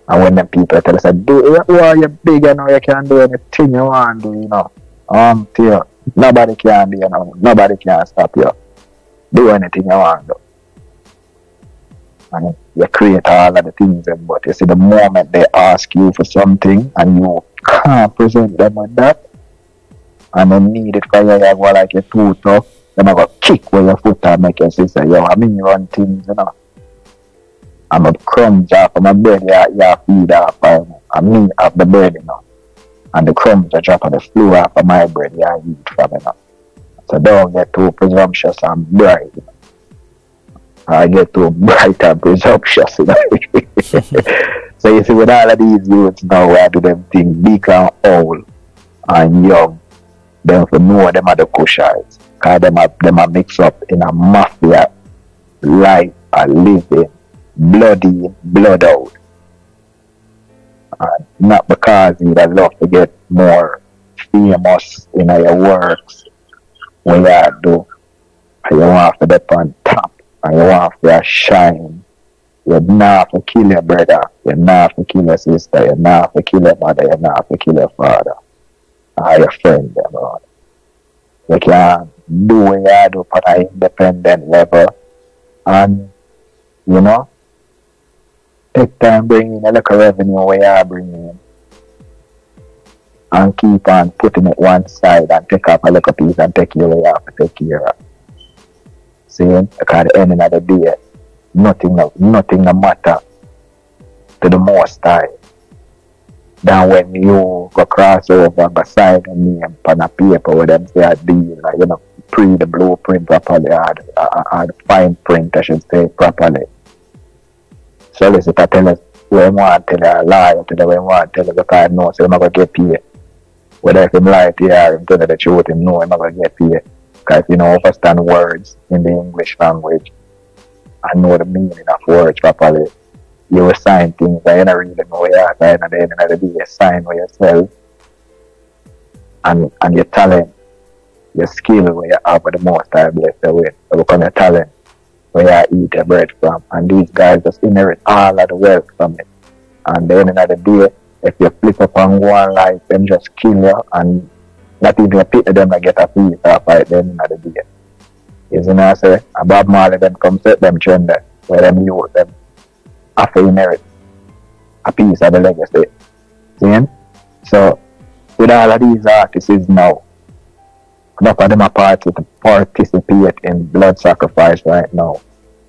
C: And when them people tell us, do why you big you know, you can do anything you want to do, you know. Um, you, nobody can do, you know, nobody can stop you. Do anything you want to do. and you create all of the things. But you see, the moment they ask you for something and you can't present them with that, and they need it for you, you go like you're too tough, then I go kick with your foot and make your sister, yo, I mean, you run things, you know. I'm a crumbs off of my bread, yeah, yeah, feed off of I mean, off the bread, know. And the crumbs are drop on the floor off of my bread, I eat from, know. So don't get too presumptuous and bright, you know. I get too bright and presumptuous, you know. so you see, with all of these youths now, I do them things big and old and young, them for know them are the Kushites. Cause them are, them are mixed up in a mafia life and living bloody blood out. And not because you'd love to get more famous in your works when you do. And you want to be on top and you want to shine. You're not to kill your brother, you're not to kill your sister, you're not to kill your mother, you're not to kill your father. Or your friend, them, Lord. You can do what you do on an independent level and you know take time bring in a little revenue where you are bringing in and keep on putting it one side and take up a little piece and take your you have to take care of. See, because at the end of the day, nothing, nothing no matter to the most high than when you go cross over and go sign a name on a paper with them say a deal, like, you know, pre the blueprint properly or the, or the fine print, I should say, properly solicitor tell us where we want tell a lawyer tell us we want to tell us because no, so I'm going to get paid. Whether if him lie to you or him tell the truth, him know I'm going to get paid. Because you know understand words in the English language and know the meaning of words properly, you will sign things that you don't really know what you're saying at the end of the day, you sign with yourself and, and your talent, your skill where you have the most I bless the way. So become your talent where I eat the bread from. And these guys just inherit all of the wealth from it. And then another day, if you flip up on life, them just kill you and not even a pity them to get a piece off it then another day. Isn't that say? And Bob Marley then come set them trend where them youth them to inherit a piece of the legacy. See? So with all of these artists now, enough of them are participate in blood sacrifice right now.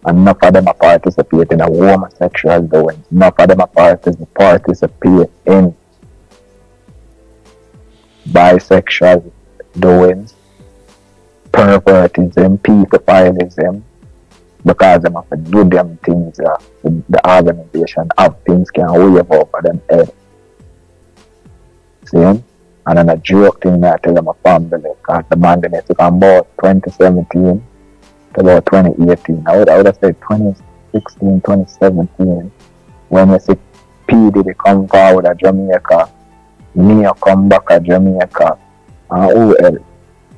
C: Enough of them are participate in a homosexual doings. Enough of them are participate in bisexual doings, pervertism, pedophilism, because them have to do them things uh, the organization of things can wave over them head. See? And then a joke thing I tell them a family because the man they took on board 2017 to about 2018. I would, I would have said 2016, 2017 when you see P Diddy come forward at Jamaica, Nia come back at Jamaica, and who else?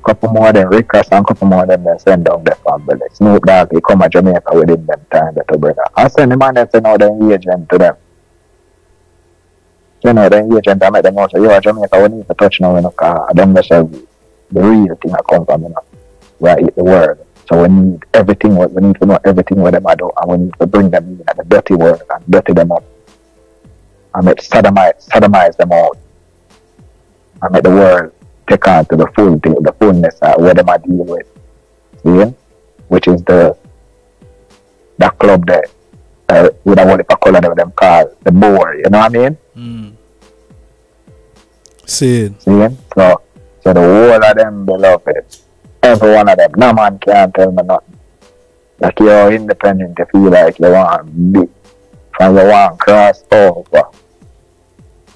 C: Couple more than Rick Ross and couple more than they send down the family. Snoop Dogg, he come at Jamaica within them time, that brother. I send the man that send out the engagement to them you know, the agent I met them also, yo, Jamaica, we need to touch now, you know, because them themselves, the real thing that comes from, you know, right, the world. So we need everything, we need to know everything what them are doing, and we need to bring them in at the dirty world and dirty them up. And make sodomize, sodomize them out. And make the world take on to the full thing, the fullness of what them are dealing with. See? Which is the that club there. Uh, with a what if I call them, them call the board, you know what I mean?
B: Mm. See it.
C: See it? So, so the whole of them beloved, every one of them, no man can tell me nothing. Like you're independent, if you feel like you want to be, from you want to cross over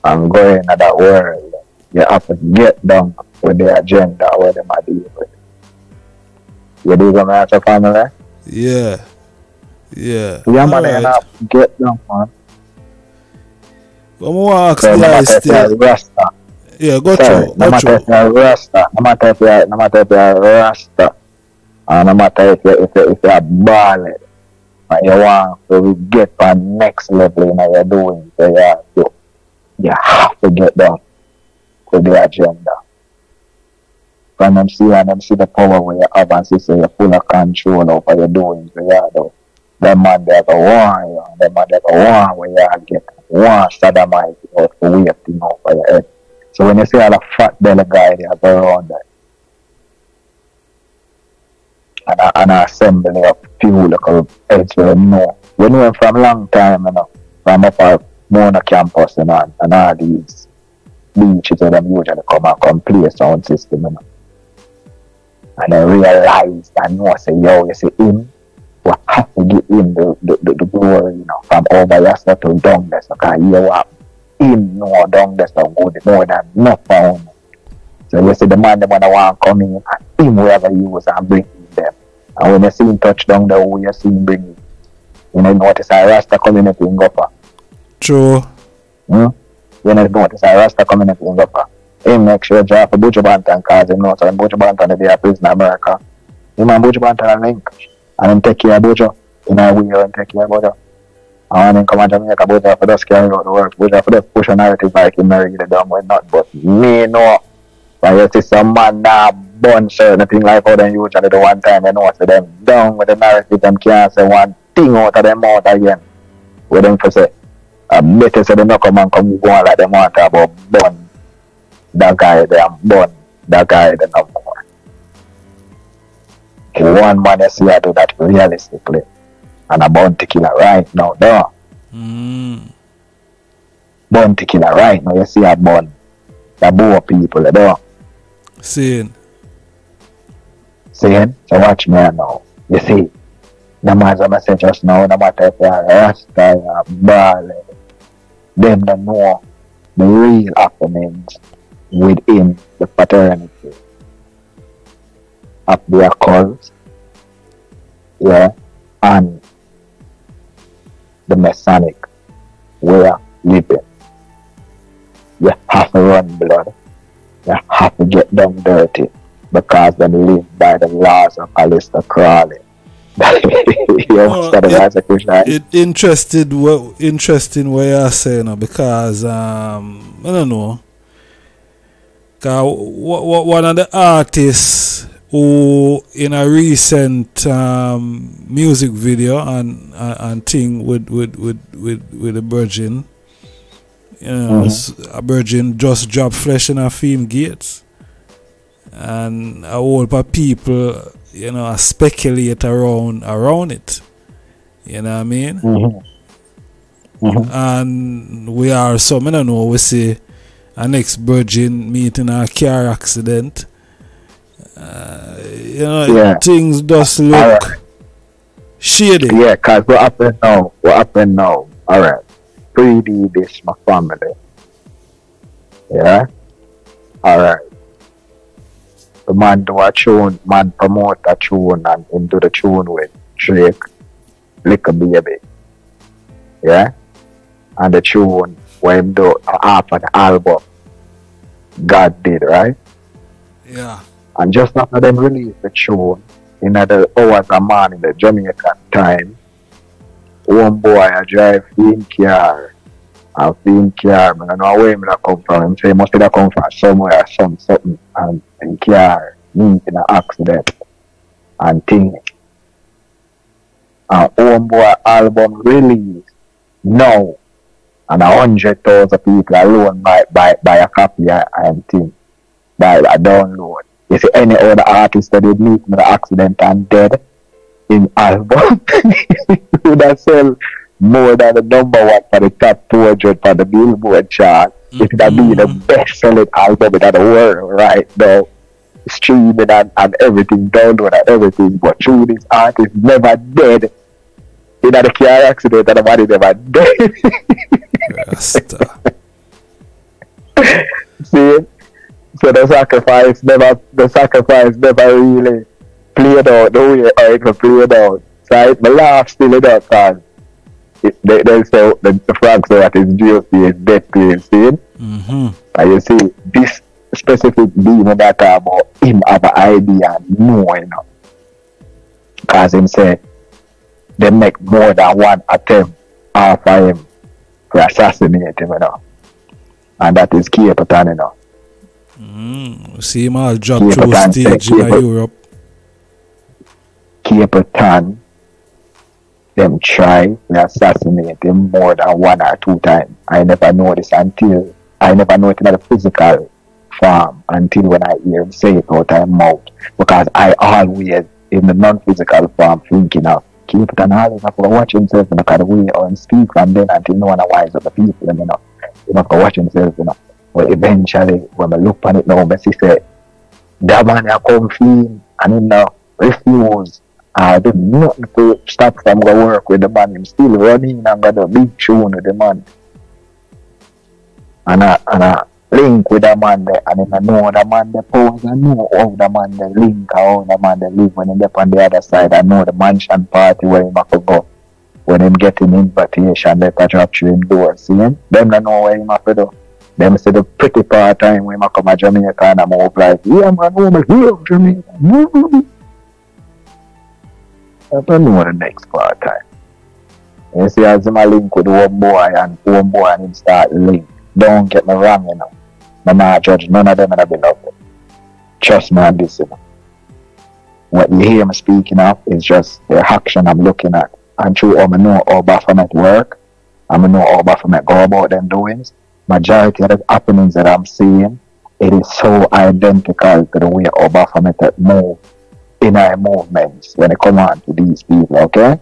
C: and go into that world, you have to get them with the agenda where they might deal with. You do the matter, family?
B: Yeah. Yeah.
C: Yeah, man, right. you have to get down, man.
B: But I want to ask the guys still.
C: Rasta.
B: Yeah, go
C: Sorry,
B: through.
C: no matter if you're Rasta, no matter if you're, no matter if you're Rasta, and no matter if you're, if you're, if you're ballad, and you want to get to the next level in what you're doing, so you have to, you have to get down with the agenda. When them see and them see the power where you have and see so you're full of control over what you're doing, so you have to Them man they go one, you. Them man they go one where you get one sodomite out for weight thing your head. So when you see all the fat belly guy they go around there. And a, and a assembly of few little heads we know. We know from long time, you know. From up at Mona campus you know, and, and all these beaches where them usually come and come play sound system, you know. And I realized and know I say, yo, you see him, we have to give him the, the, the, the glory, you know, from over yesterday to. So can you what him know down there so good more than enough pound. So you see the man them wanna want come in and him wherever he was and bring in them. And when you see him touch down there, who you see him bring in. You know, notice a Rasta community in Gopher.
B: True.
C: Hmm? You know, notice a Rasta community in Gopher. He make sure drop a Buju Banton cause him know so when Buju Banton they a prison in America. Him and Buju Banton a him of Buju. You know, we care of Buju. And then come on Jamaica, Buju for just carry out the work. Buju for just push a narrative like he married the dumb with not. But me know. But you see some man now burn certain thing like how them usually the one time you know say them down with the narrative them can't say one thing out of them mouth again. With them for say I better say they not come and come go on like them want to about burn that guy there and burn that guy more. One man you see I do that realistically. And a bounty killer right now, no.
B: Mm.
C: Bounty killer right now, you see a burn. The boy people, know.
B: Seeing.
C: Saying, so watch me now. You see, the man's a message just now, no matter if you're Rasta or Bali, them don't know the real happenings within the fraternity of the occult, yeah, and the Masonic way of living. You have to run blood. You have to get them dirty because they live by the laws of Aleister Crowley. you
B: Oh, it- It interested what interesting what you're saying uh, because um I don't know. Cause one of the artists who in a recent um, music video and and, and thing with with with with, with a virgin, you know,
C: Mhm.
B: s- a virgin just dropped flesh in her theme gates, and a whole lot of people, you know, speculate around around it. You know what I mean?
C: Mhm. Mhm.
B: and we are some I don't know we see an ex virgin meeting a car accident uh, you know
C: Yeah.
B: things just look
C: Alright.
B: shady
C: Yeah, cause what happened now? What happened now? Alright. Pre-D this my family. Yeah? Alright. The man do a tune, man promote a tune and him do the tune with Drake, Lil Baby. Yeah? And the tune where him do a half an album. God did, right?
B: yeah
C: And just after them release the tune, in the hours a man in the Jamaican time, one boy I drive in car. And in car, I don't know where me that come from. Him say he must have come from somewhere, some something, and in car, meet in an accident and thing. And one boy album release now, and a hundred thousand people alone buy buy buy a copy and thing, buy a download. You see any other artist that did meet with an accident and dead in album would have sell more than the number one for the top 200 for the Billboard chart. It would have been the
B: Mhm.
C: best selling album in the world right now. Streaming and, and everything, download and everything. But through this artist never dead in the car accident and the body never dead.
B: Rasta.
C: See? So the sacrifice never the sacrifice never really played out the way how it was played out. So I my laugh still in that cause it, they, they say the, the Frank say that his GOP is dead clean, see?
B: mm-hmm.
C: And you see this specific demon that talk about him have an idea and know you know. Cause him say they make more than one attempt after him to assassinate him, you know. And that is Cape you know.
B: Mm. see him all drop through stage in. Europe
C: Cape Town, them try to assassinate him more than one or two times. I never noticed until I never know it in the physical form until when I hear him say it out of mouth. Because I always in the non physical form thinking of keep it an always have to watch himself in the way or speak from then until no one wise of the people, you know. You have to watch himself, you know. But eventually when I look on it now, I see say that man I come clean and him now refuse I do nothing to stop from go work with the man. Him still running and got a big tune with the man. And I, and I link with the man there and I know the man the pose. I know how the man the link how the man the live when he on the other side. I know the mansion party where he to go. When him getting invitation, they can drop through him door. See him? Them I know where he to do. Them say the pretty part time when he come to Jamaica and I'm move like, yeah man, over here Jamaica. I don't know the next part time. You see, as a link with one boy and one boy and him start link. Don't get me wrong, you know. I'm not judge none of them and I be lovely. Trust me on this, you know. What you hear me speaking of is just the action I'm looking at. And through all I know all Baphomet work, I know all Baphomet go about them doings. Majority of the happenings that I'm seeing, it is so identical to the way Baphomet move in our movements when it comes on to these people, okay?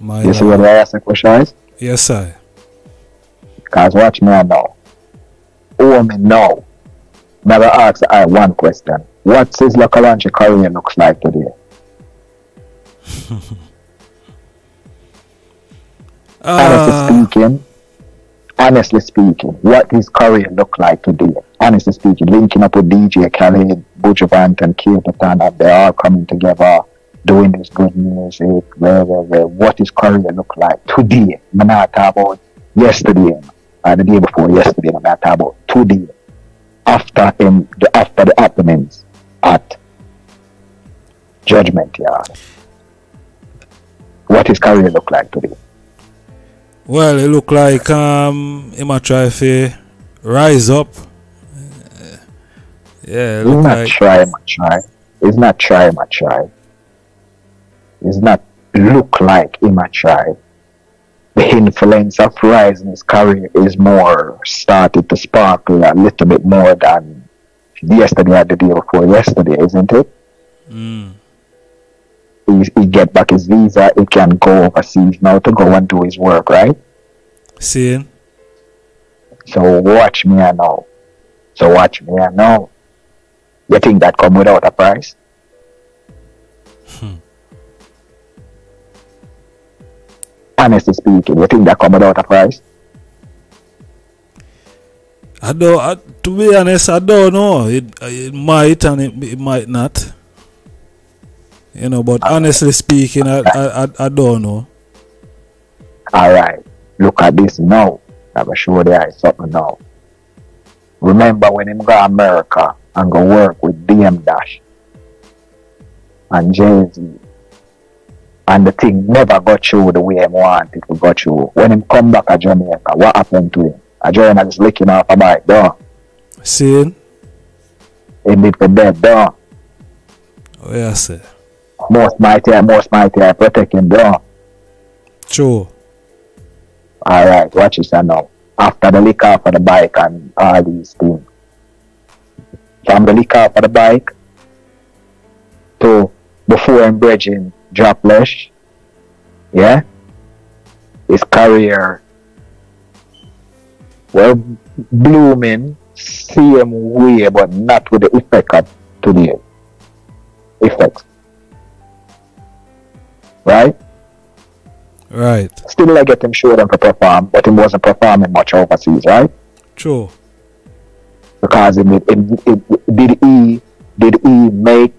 B: My
C: You see what I ask the question is?
B: Yes, sir.
C: Because watch me now. Oh, me now. Never ask I one question. What Sizzla Kalonji career looks like today? honestly
B: Uh,
C: speaking, honestly speaking, what his career look like today? Honestly speaking, linking up with DJ Khaled, Buju Banton and Kirtan, and they're all coming together, doing this good music, where, where, where, what his career look like today? I'm not talking about yesterday, or the day before yesterday, I'm not talking about today. After him, the, after the happenings at Judgment Yard. What his career look like today?
B: Well, it look like um, him a try to rise up. Yeah, it
C: It's
B: look
C: not
B: like
C: try, try. It's not try, my try. It's not look like him a try. The influence of rising his career is more started to sparkle a little bit more than yesterday or the day before yesterday, isn't it?
B: mm,
C: He, he get back his visa, he can go overseas now to go and do his work, right?
B: seeing.
C: So watch me I know. So watch me I know. You think that come without a price? Hmm. Honestly speaking, you think that come without a price?
B: I don't. I, to be honest, I don't know. It, it might and it, it might not. You know, but honestly speaking, I, I, I, I don't know.
C: Alright, look at this now. I'm sure there is something now. Remember when him go America and go work with Dame Dash and Jay Z and the thing never got through the way him want it to go through. When him come back to Jamaica, what happened to him? A joiner just licking off a bike, door.
B: Seeing.
C: He did for dead, door.
B: Oh, yeah, sir.
C: Most mighty, most mighty, I protect him, door.
B: True.
C: Alright, watch this now. After the lick off of the bike and all these things. From the lick off of the bike to before him bridging drop less. Yeah? His career well blooming same way but not with the effect of today. Effects. Right?
B: Right.
C: Still I get him show them to perform, but he wasn't performing much overseas, right?
B: True.
C: Because it, it, it, did he did he make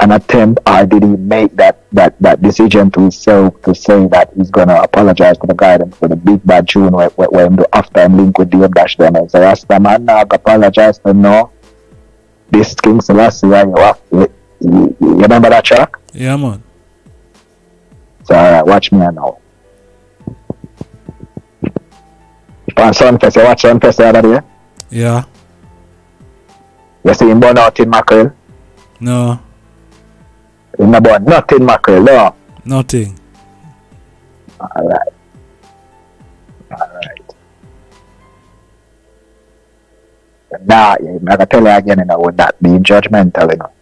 C: an attempt or did he make that, that, that decision to himself to say that he's gonna apologize to the guy for the big bad tune where, where, where him do after him link with Dame Dash them and say Rasta man now apologize to him no. This King Selassie you, you, you remember that track?
B: Yeah, man.
C: So alright, watch me now. On ah, Sumfest, you watch Sumfest the other day?
B: Yeah.
C: You see him burn out in Mackerel?
B: No.
C: In about nothing, mackerel, no.
B: Nothing.
C: Alright. Alright. Nah, I'm gonna tell you again, you know, with that be judgmental, you know.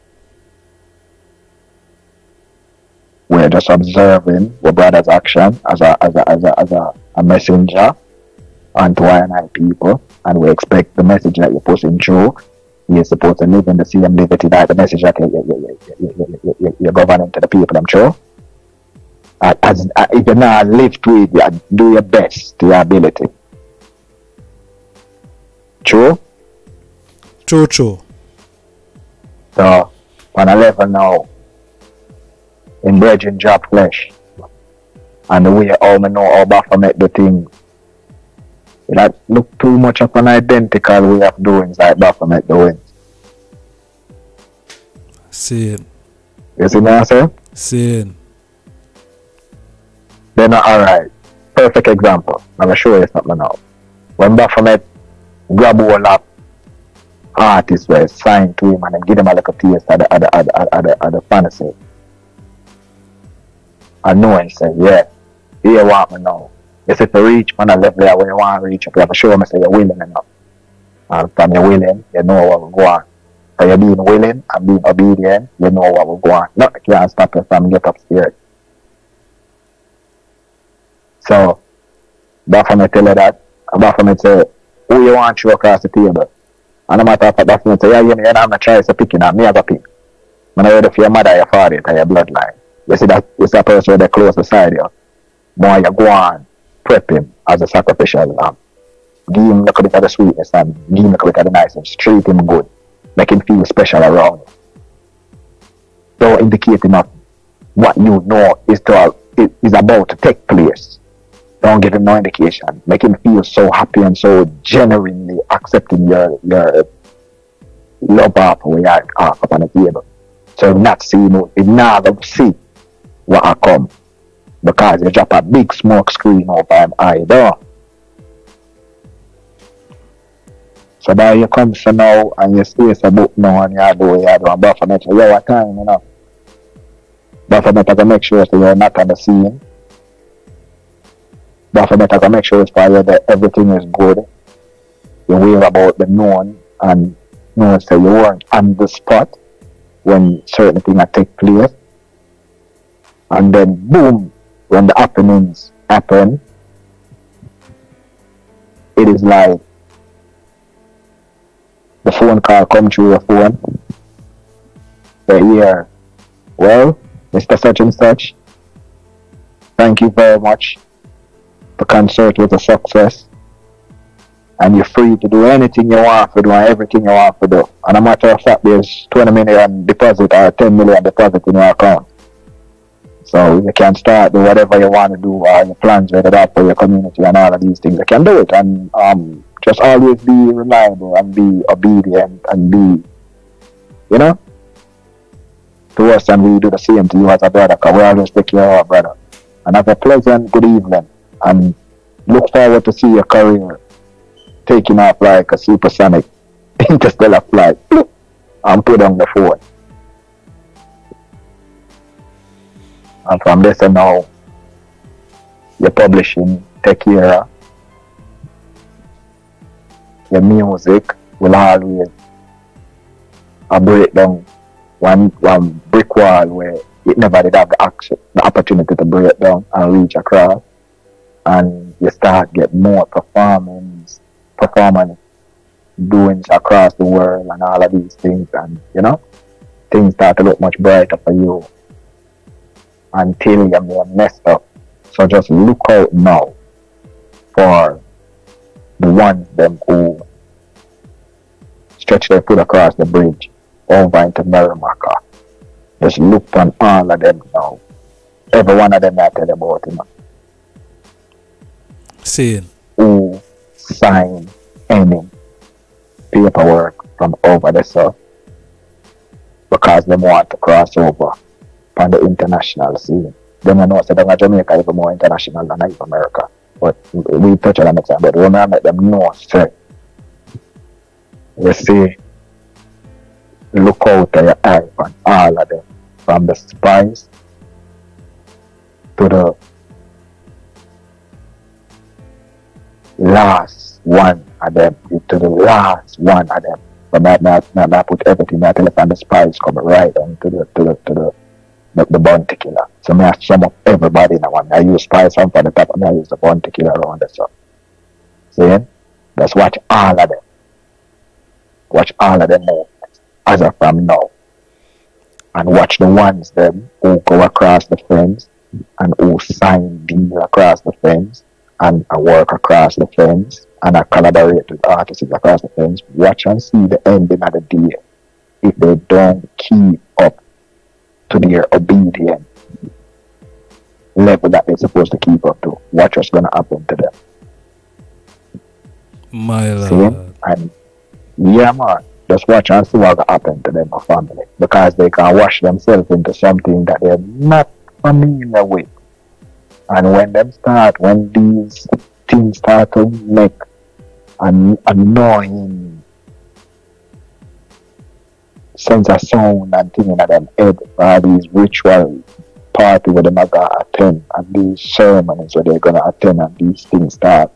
C: We're just observing our brother's action as a as a as a as a, a messenger unto I and I people, and we expect the message that you're pushing through. You're supposed to live in the same liberty that the message that you, you, you, you, you, you're governing to the people, I'm sure. Uh, as, uh, if you're not live to it, you do your best to your ability. True?
B: True, true.
C: So, on a level now, in bridging job flesh, and the way all me know how Baphomet do things, that look too much of an identical way of doing like Baphomet doing.
B: Seeing.
C: You see what I'm saying?
B: Seeing.
C: Then, alright, perfect example. I'm gonna show you something now. When Baphomet grab all of artists were signed to him and then give them a little taste of the, of the, of the, of the, of the fantasy. I know and say, yeah, here want me now. You say to reach man a level where you want to reach, you have to show me say you're willing enough. And from you're willing, you know what will go on. So you're being willing and being obedient, you know what will go on. Nothing can stop you from get upstairs. So, Baphomet tell you that, and Baphomet say, who you want to across the table? And no matter what Baphomet say, yeah, you you don't have no choice of picking up, me as a pick. I'm not ready for your mother, your father, or your bloodline. You see that, you see that person with close beside you. More you go on, prep him as a sacrificial lamb. Give him a bit of the sweetness and give him a bit of the niceness. Treat him good. Make him feel special around you. Don't indicate enough what you know is to is about to take place. Don't give him no indication. Make him feel so happy and so genuinely accepting your your love offer we are off uh, up on the table. So not see no he never see what I come. Because you drop a big smoke screen over him eye there. So now you come so now and you stay a book now and you do you do and Baphomet say, yo what time you know. Baphomet has to make sure so you're not on the scene. Baphomet has to make sure for that everything is good. You worry about the known and know so you weren't on the spot when certain things take place. And then boom, when the happenings happen, it is like the phone call come through your phone. Say, yeah, well, Mr. Such and Such, thank you very much. The concert was a success. And you're free to do anything you want to do and everything you want to do. And a matter of fact, there's 20 million deposit or 10 million deposit in your account. So you can start do whatever you want to do or your plans whether that for your community and all of these things. You can do it and um, just always be reliable and be obedient and be, you know, to us and we do the same to you as a brother because we always take care of our brother. And have a pleasant good evening and look forward to see your career taking off like a supersonic interstellar flight and put on the phone. And from this and now, your publishing care. Of your music will always a break down one one brick wall where it never did have the action the opportunity to break down and reach across. And you start get more performance performance doings across the world and all of these things. And you know things start to look much brighter for you until you're messed up. So just look out now for the ones them who stretch their foot across the bridge over into Merrimaca. Just look on all of them now. Every one of them I tell you about, you know,
B: Seeing.
C: who sign any paperwork from over the south because they want to cross over on the international scene. Then I know so that Jamaica even more international than even America. But we touch on that but when I make them know say we see look out of your eye on all of them from the Spice to the last one of them, to the last one of them. But not not, not put everything that tell the Spice come right on to the to the to the the, the bounty killer. So I sum up everybody now and I use Spice from the top and I use the bounty killer around the stuff. See? Just watch all of them. Watch all of them movements as of from now. And watch the ones them who go across the fence and who sign deal across the fence and work across the fence and I collaborate with artists across the fence. Watch and see the ending of the day if they don't keep to their obedient level that they're supposed to keep up to. Watch what's gonna happen to them.
B: My lord.
C: And yeah man, just watch and see what's gonna happen to them a family. Because they can wash themselves into something that they're not familiar with. And when them start, when these things start to make an annoying sense of sound and thing in them. Head for these ritual party where them are gonna attend and these ceremonies where they're gonna attend and these things start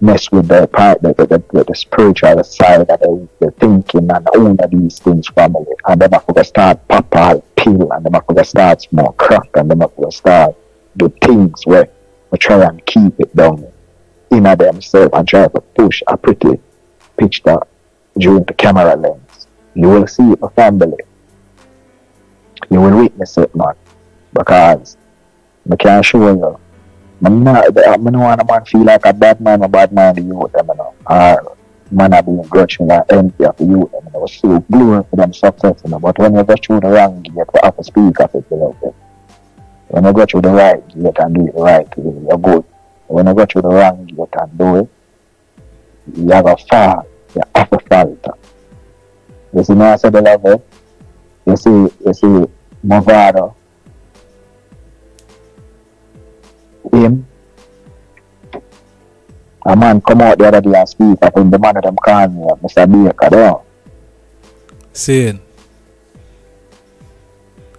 C: mess with the part the, the, the, the spiritual side of the, the thinking and all of these things family and them have to start pop all pill and them have to start smoke crack and them have to start do things where we try and keep it down. In themselves and try to push a pretty picture during the camera lens. You will see a family. You will witness it, man. Because I can't show you. I'm not, I don't want a man feel like a bad man, a bad man, the youth, them, you know. Or man, I being grudging and envy of youth, them, you know. So glory for them success, you know. But when you go through the wrong gate, we have to speak of it, you know. When you go through the right gate and do it right, you're good. When you go through the wrong gate and do it, you have a fall. You have to falter. You see, now I said the level. You see, you see, Movado. Him. A man come out the other day and speak up in the man of them call me, Mr. Baker, there.
B: Saying.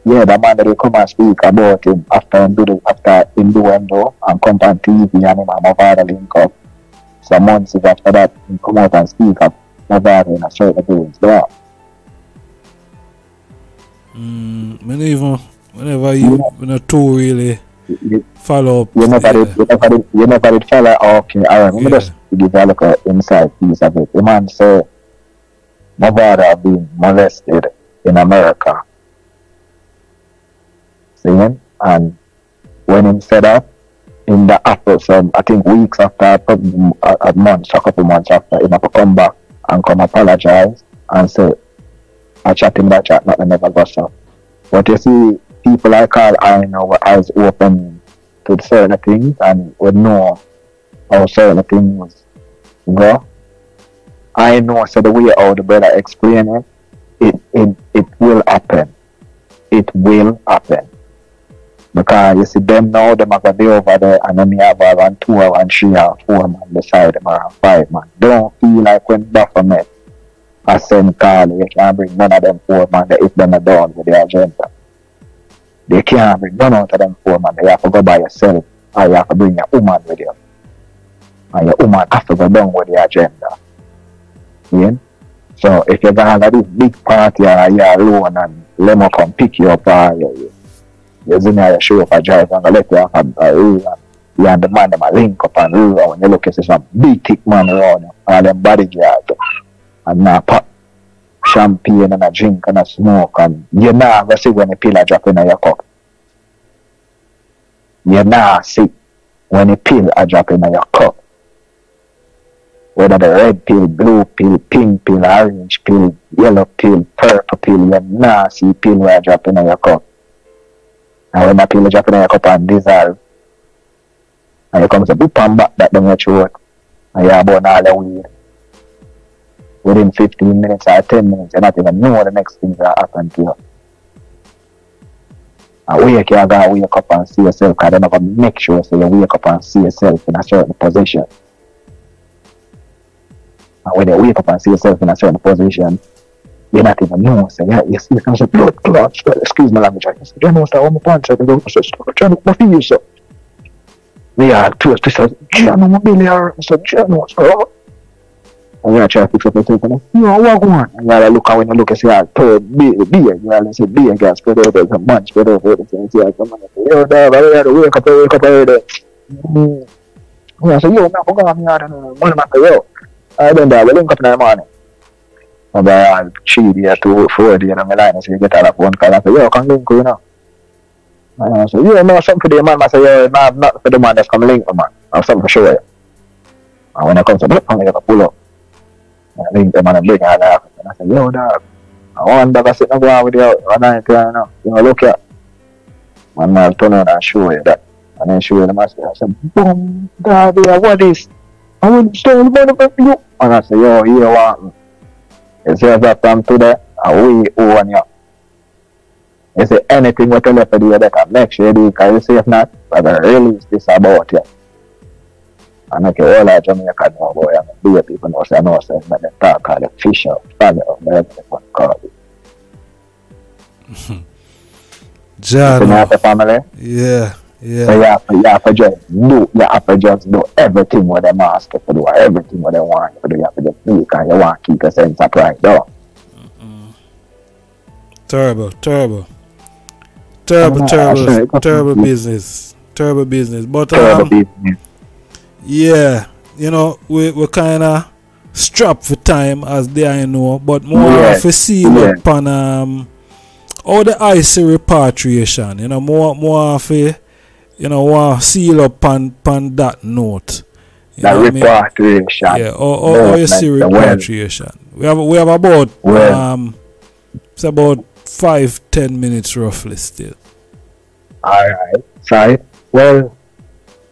C: Yeah, the man that they come and speak about him after him do the, after him do him do and come on TV and him and Movado link up. Some months after that, he come out and speak up Movado in a certain things there.
B: Mm, me even whenever you when a two really follow up.
C: you never did, you never did, you never did follow. Oh, okay, alright. Let me just give you a look at inside piece of it. The man say, my brother being molested in America. See? And when him said that, in the after some, I think weeks after, probably a, a month, a couple months after, have to come back and come apologize and say, I chat him that chat, nothing never got so. But you see, people I call I know were eyes open to certain things and would know how certain things go. I know so the way how the brother explain it, it it, it will happen. It will happen. Because you see them now them are be over there and then me have around two and three or four man beside them around five man. Don't feel like when Baphomet I send call you can't bring none of them four man if them are done with the agenda. They can't bring none out of them four man. They have to go by yourself or you have to bring your woman with you. And your woman have to go down with the agenda. Yeah? So if you're gonna have this big party or you're alone and let me come pick you up or you, you, you're in there, you show up a drive and let you off a, rule and you and the man them a link up and rule and when you look you see some big thick man around you all them bodyguards and now pop champagne and a drink and a smoke and you nah go see when the pill a drop in your cup. You nah see when the pill a drop in your cup. Whether the red pill, blue pill, pink pill, orange pill, yellow pill, purple pill, you nah see pill where a drop in your cup. And when the pill drop in your cup and dissolve, and you come to boop and back that down your throat, and you burn all the weed within 15 minutes or 10 minutes, you not even know the next things that happen to you. And wake you gotta wake up and see yourself, because they never make sure so you wake up and see yourself in a certain position. And when you wake up and see yourself in a certain position, you're not even know. So yeah, you see, I said, blood clot, excuse my language. I said, you know, so I'm a punch. I go, I said, stop trying to feel so. Me are two, this says, Jano, my belly are, I said, Jano, so. And yeah, try to fix up the tape, and I, you know, what one? And yeah, I look, and when you look, I see, I third beer, beer, you know, I say, beer, gas, spread over, there's a bunch, spread over, there's a, see, I come on, I say, yo, dog, I had to wake up, wake up, already. Mm. Yeah, I said, yo, man, I forgot me, I don't know, one of my, yo, I don't know, we link up in the morning. About three days to four days on my line, so you get all that phone call. I say, yo, come link you know. And I say, yeah, no, something for the man. I say, yo, no, not for the man that's come link me, man. I have something for sure. And when I come to the I'm going to pull up. I link them and I bring all that. And I say, yo, dog, I want dog, I sit and go on with you one night, you know. You look here. Man, I'll turn around and show you that. And then show you the master. I said, boom, yeah, what is? I to the money from you. And I say, yo, here, what? You see that from today, and we own you. You see anything what you left to do, you better make sure you do, because you see if not, going to release this about you. And make all of Jamaica know about you. And the people know, say, I know, say, when they talk, call it fish out, family out, whatever they want to call it.
B: John,
C: You know, the family?
B: yeah,
C: So
B: yeah.
C: you have to, you have to just do, you have to just do everything what them ask you to do, everything what they want you to do, you have to just do, because you want to keep your sense of pride down.
B: Terrible, terrible. Terrible,
C: I'm I'm sorry,
B: terrible, terrible business. Terrible business. But
C: Terrible
B: um,
C: business.
B: Yeah, you know, we we kinda strapped for time as they I know, but more
C: Yeah,
B: for see
C: yeah.
B: up on um all the icy repatriation, you know, more more for you know, want seal up on on that note. You
C: That
B: what I mean?
C: repatriation.
B: Yeah, or, or, or you see
C: movement, the well.
B: repatriation. We have we have about
C: Well.
B: um it's about five, ten minutes roughly still.
C: Alright. Sorry. Well,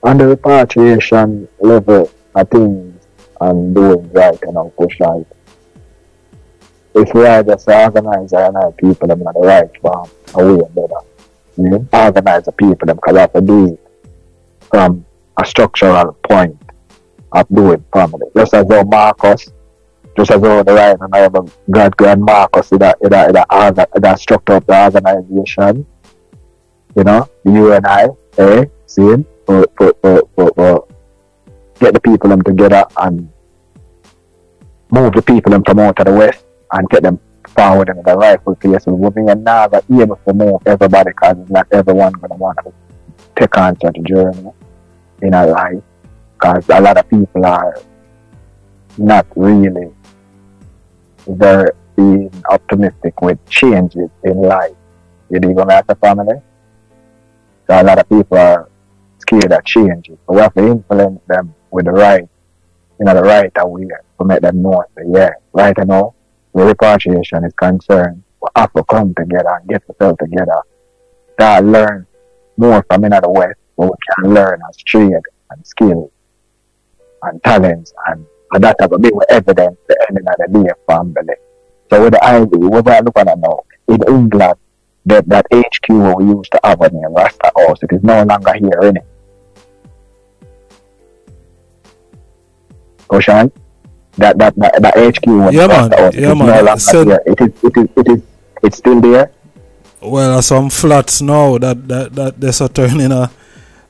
C: on the repatriation level, I think I'm doing right and I'm push right. If we are just organize and our people them in the right form, away and better. Yeah? Organize the people them because I have to do it from a structural point of doing family. Just as though Marcus, just as though the right and I have a God grand Marcus in that in that in that, in that structure of the organization you know, you and I, eh, see, for, for, for, for, for get the people them together and move the people them from out to the west and get them forward in the rightful place. So we're being now able to move everybody because it's not everyone to want to take on such a journey in our life because a lot of people are not really very being optimistic with changes in life. You dig on that, family? So a lot of people are of changes. So we have to influence them with the right, you know, the right way to make them know, say, yeah, right now, where repatriation is concerned, we have to come together and get ourselves together. Start learn more from in the West, what we can learn as trade and skills and talents and, and that to be with evidence the ending of the day family. So with the idea, what we're looking at now, in England, that, that HQ we used to have in Rasta House, it is no longer here, innit? Ocean? That that that, that HQ in
B: Yeah, man. Yeah, man. Said-
C: It is it is it is it's still there.
B: Well, uh, some flats now that that that there's a turning uh,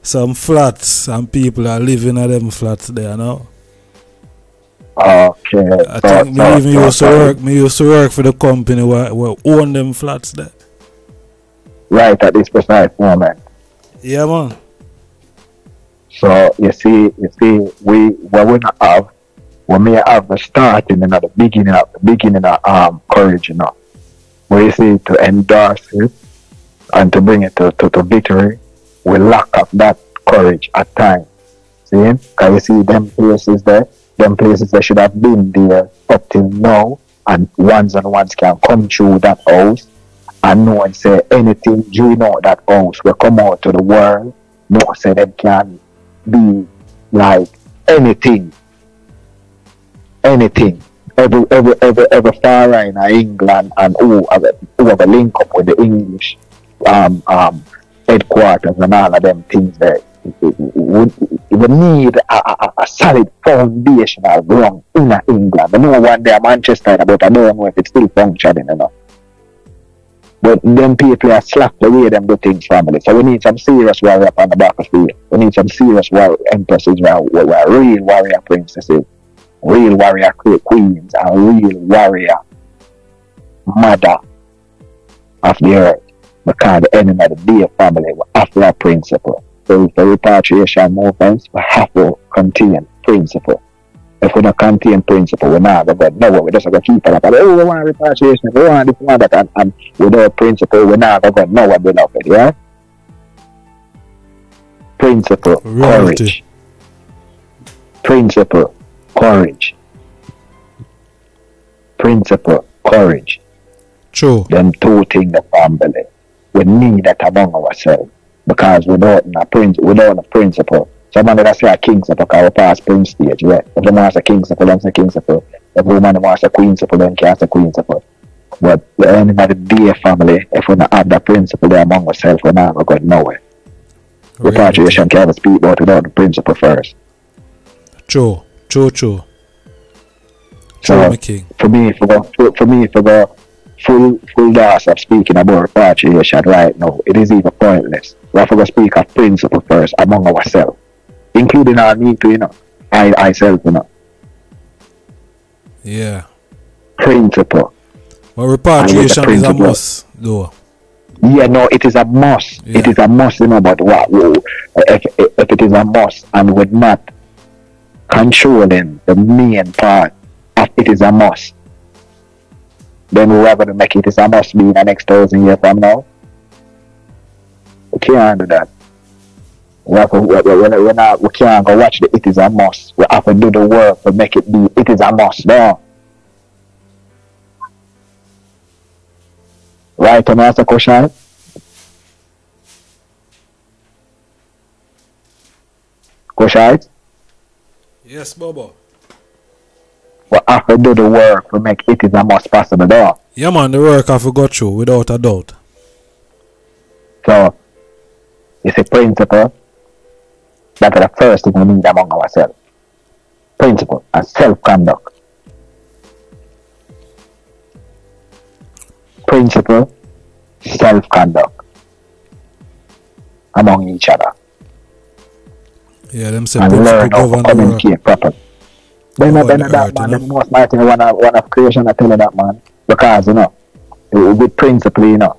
B: some flats and people are living at them flats there now.
C: Okay.
B: I
C: so-
B: think me
C: so-
B: even
C: so-
B: used to
C: so-
B: work. Me used to work for the company where, where own them flats there.
C: right at this precise moment.
B: Yeah, man.
C: So you see, you see, we what we not have, we may have the starting and at the beginning of the beginning of um courage, you know. Where you see to endorse it and to bring it to, to, to victory, we lack of that courage at times. See? Can you see them places there? Them places that should have been there up till now and ones and ones can come through that house and no one say anything during out that house will come out to the world. No say them can be like anything. Anything. Every every every every foreign in England and who have who have a link up with the English um um headquarters and all of them things there. we, we need a, a, a solid foundational ground in England. I know one day Manchester, but I don't know if it's still functioning enough. But them people are slack the way them do things family. So we need some serious warrior on the back of the We need some serious warrior empresses, where real warrior princesses, real warrior queens, and real warrior mother of the earth. Because the enemy of the day family will have that principle. So for repatriation movements, we have to contain principle. If we don't contain principle, we're not to nowhere. We're just going to keep it. Oh, we want repatriation, we want this, we want that. And, and without principle, we're not going to nowhere beloved, yeah? Principle,
B: Reality.
C: courage. Principle, courage. Principle, courage.
B: True.
C: Them two things the family. We need that among ourselves. Because without a prince without a principle, someone that say a king support can pass prince stage, right? If the man say king support, then say king support. If the woman wants a queen support, then can say queen support. But the end of the day family, if we not have that principle there among ourselves, we're not going nowhere. Repatriation can't speak about without the principle first.
B: True. True, true. True,
C: So for me, for for, for me, for the full full dose of speaking about repatriation right now, it is even pointless. We have to speak of principle first among ourselves, including our me too, you know, I myself, you know,
B: Yeah.
C: principle.
B: But repatriation is a must, though.
C: Yeah, no, it is a must. It
B: Yeah.
C: is a must, you know, but what if, if it is a must and we're not controlling the main part of it is a must, then we're going to make it is a must be in the next thousand years from now. We can't do that. We, have to, we, we, we, we, not, we can't go watch the it is a must. We have to do the work to make it be it is a must. No. Right, to answer question? Question?
B: Yes, Bobo.
C: We have to do the work to make it is a must possible. No.
B: Yeah, man, the work have to you, without a doubt.
C: So, it's a principle. That the first thing we need among ourselves. Principle and self-conduct. Principle, self-conduct among each other.
B: Yeah, them say
C: and learn how to
B: govern the work.
C: communicate properly. Then,
B: Govern
C: then that man,
B: you
C: the
B: know?
C: most thing, one of, one of creation, I tell you that man. Because, you know, with principle, you know,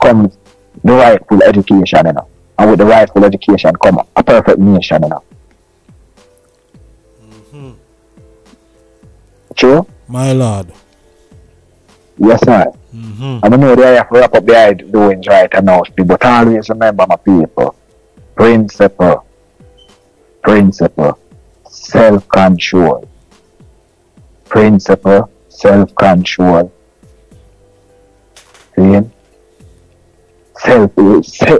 C: comes the rightful education, you know. And with the rightful education come a perfect nation, you know.
B: Mm-hmm.
C: True?
B: My lord.
C: Yes, sir.
B: Mm-hmm.
C: I know they have to wrap up their doings right now, but always remember my people. Principle, principle, self control. Principle, self control. See?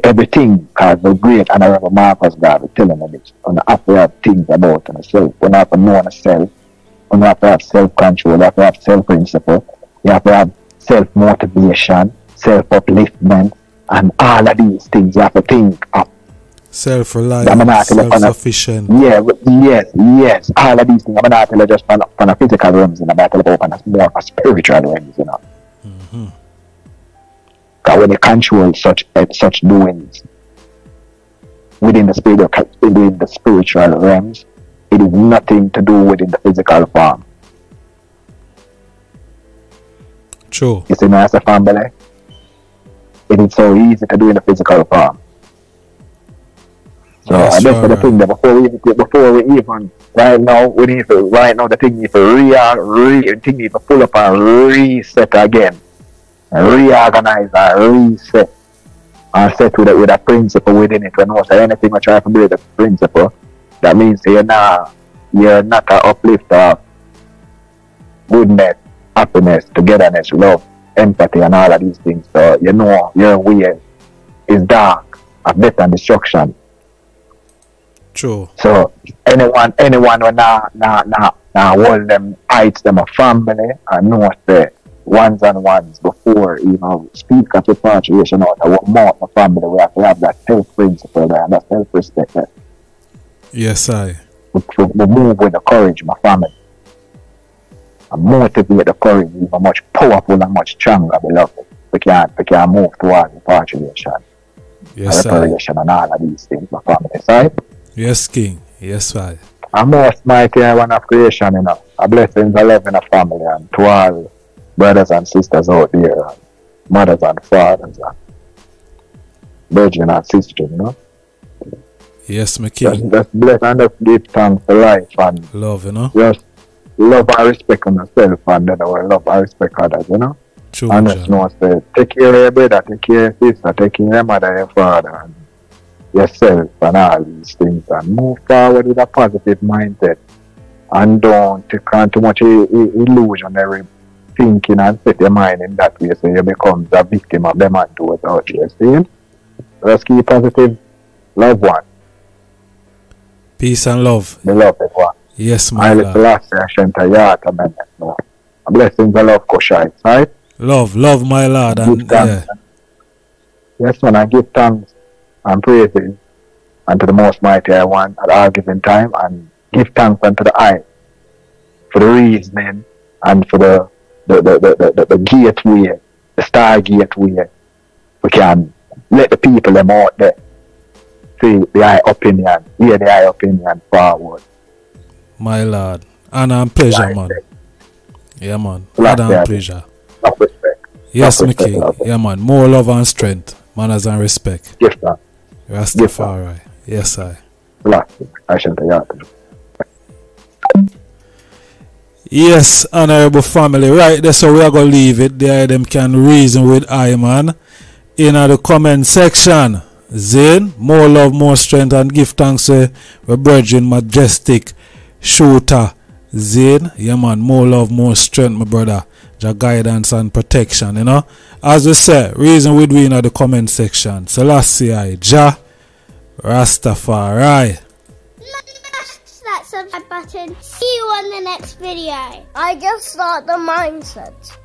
C: Everything, because the great honorable Marcus Garvey was telling me this. On the have to have things about yourself. When you have to know yourself, when you have to have self control, you have to have self principle, you have to have self motivation, self upliftment, and all of these things you have to think of.
B: Self
C: I'm
B: reliant,
C: not gonna-
B: self sufficient.
C: Yeah, yes, yes, all of these things. I'm not telling just on a physical realms, and I'm not telling about more a spiritual realms, you know. Mm-hmm. Because when you control such uh, such doings within the spiritual within the spiritual realms, it is nothing to do within the physical form.
B: True.
C: You see me as a family? It is so easy to do in the physical form. So
B: Yes,
C: I guess
B: sure,
C: the thing that before we before we even right now we need to right now the thing need to re re the thing need to pull up and reset again. Reorganize and reset. And set with a, with a principle within it. When also anything we try to build a principle, that means you're not you're not an uplifter of goodness, happiness, togetherness, love, empathy, and all of these things. So you know your way is dark, of death and destruction.
B: True.
C: So anyone, anyone who now, now, now, now hold them, heights them a family, and know say ones and ones before, you know, speak of repatriation out of one more my family, we have to have that self principle there and that self respect there.
B: Yes, I.
C: We, we, move with the courage, my family. And motivate the courage even much powerful and much stronger, beloved. We can we can move towards repatriation,
B: Yes, I.
C: reparation and all of these things, my family, right?
B: Yes, King. Yes, sir. I.
C: And most mighty I one of creation, you know. A blessings, a love in a family and to all brothers and sisters out there, and mothers and fathers and brethren and sisters, you know.
B: Yes, my
C: Just,
B: King.
C: just bless and just give thanks for life and
B: Love, you know.
C: just love and respect on yourself and then our love and respect others, you know.
B: True,
C: And just know say take care of your brother, take care of your sister, take care of your mother, your father and yourself and all these things and move forward with a positive mindset and don't take on too much i- i- illusionary thinking and set your mind in that way so you become the victim of them and do it out there. See? Let's keep positive, love one,
B: Peace and love.
C: beloved one.
B: Yes, my
C: I
B: lord.
C: last session to man. No. Blessings, I love Koshite, right?
B: Love, love, my lord. And yeah,
C: Yes, man, I give thanks and praises unto the Most Mighty I want at all given time and give thanks unto the I for the reasoning and for the the, the, the, the, the, gateway, the star gateway. We can let the people them out there see the eye opinion, hear the eye opinion forward.
B: my lord. Honor and pleasure,
C: Right.
B: man. Yeah, man. Honor and pleasure. Yes,
C: respect,
B: Yeah, man. More love and strength. Manners and respect.
C: Give thanks.
B: Rastafari. Yes, sir. I.
C: Blessings. I shall
B: Yes, honorable family. Right there, so we are gonna leave it there. Them can reason with I man. In the comment section. Zane, more love, more strength, and give thanks to my brethren, majestic shooter. Zane, yeah man, more love, more strength, my brother. Your guidance and protection, you know. As we say, reason with we in the comment section. Selassie, I, Ja, Rastafari.
D: Subscribe button. See you on the next video. Ijahstar the mindset.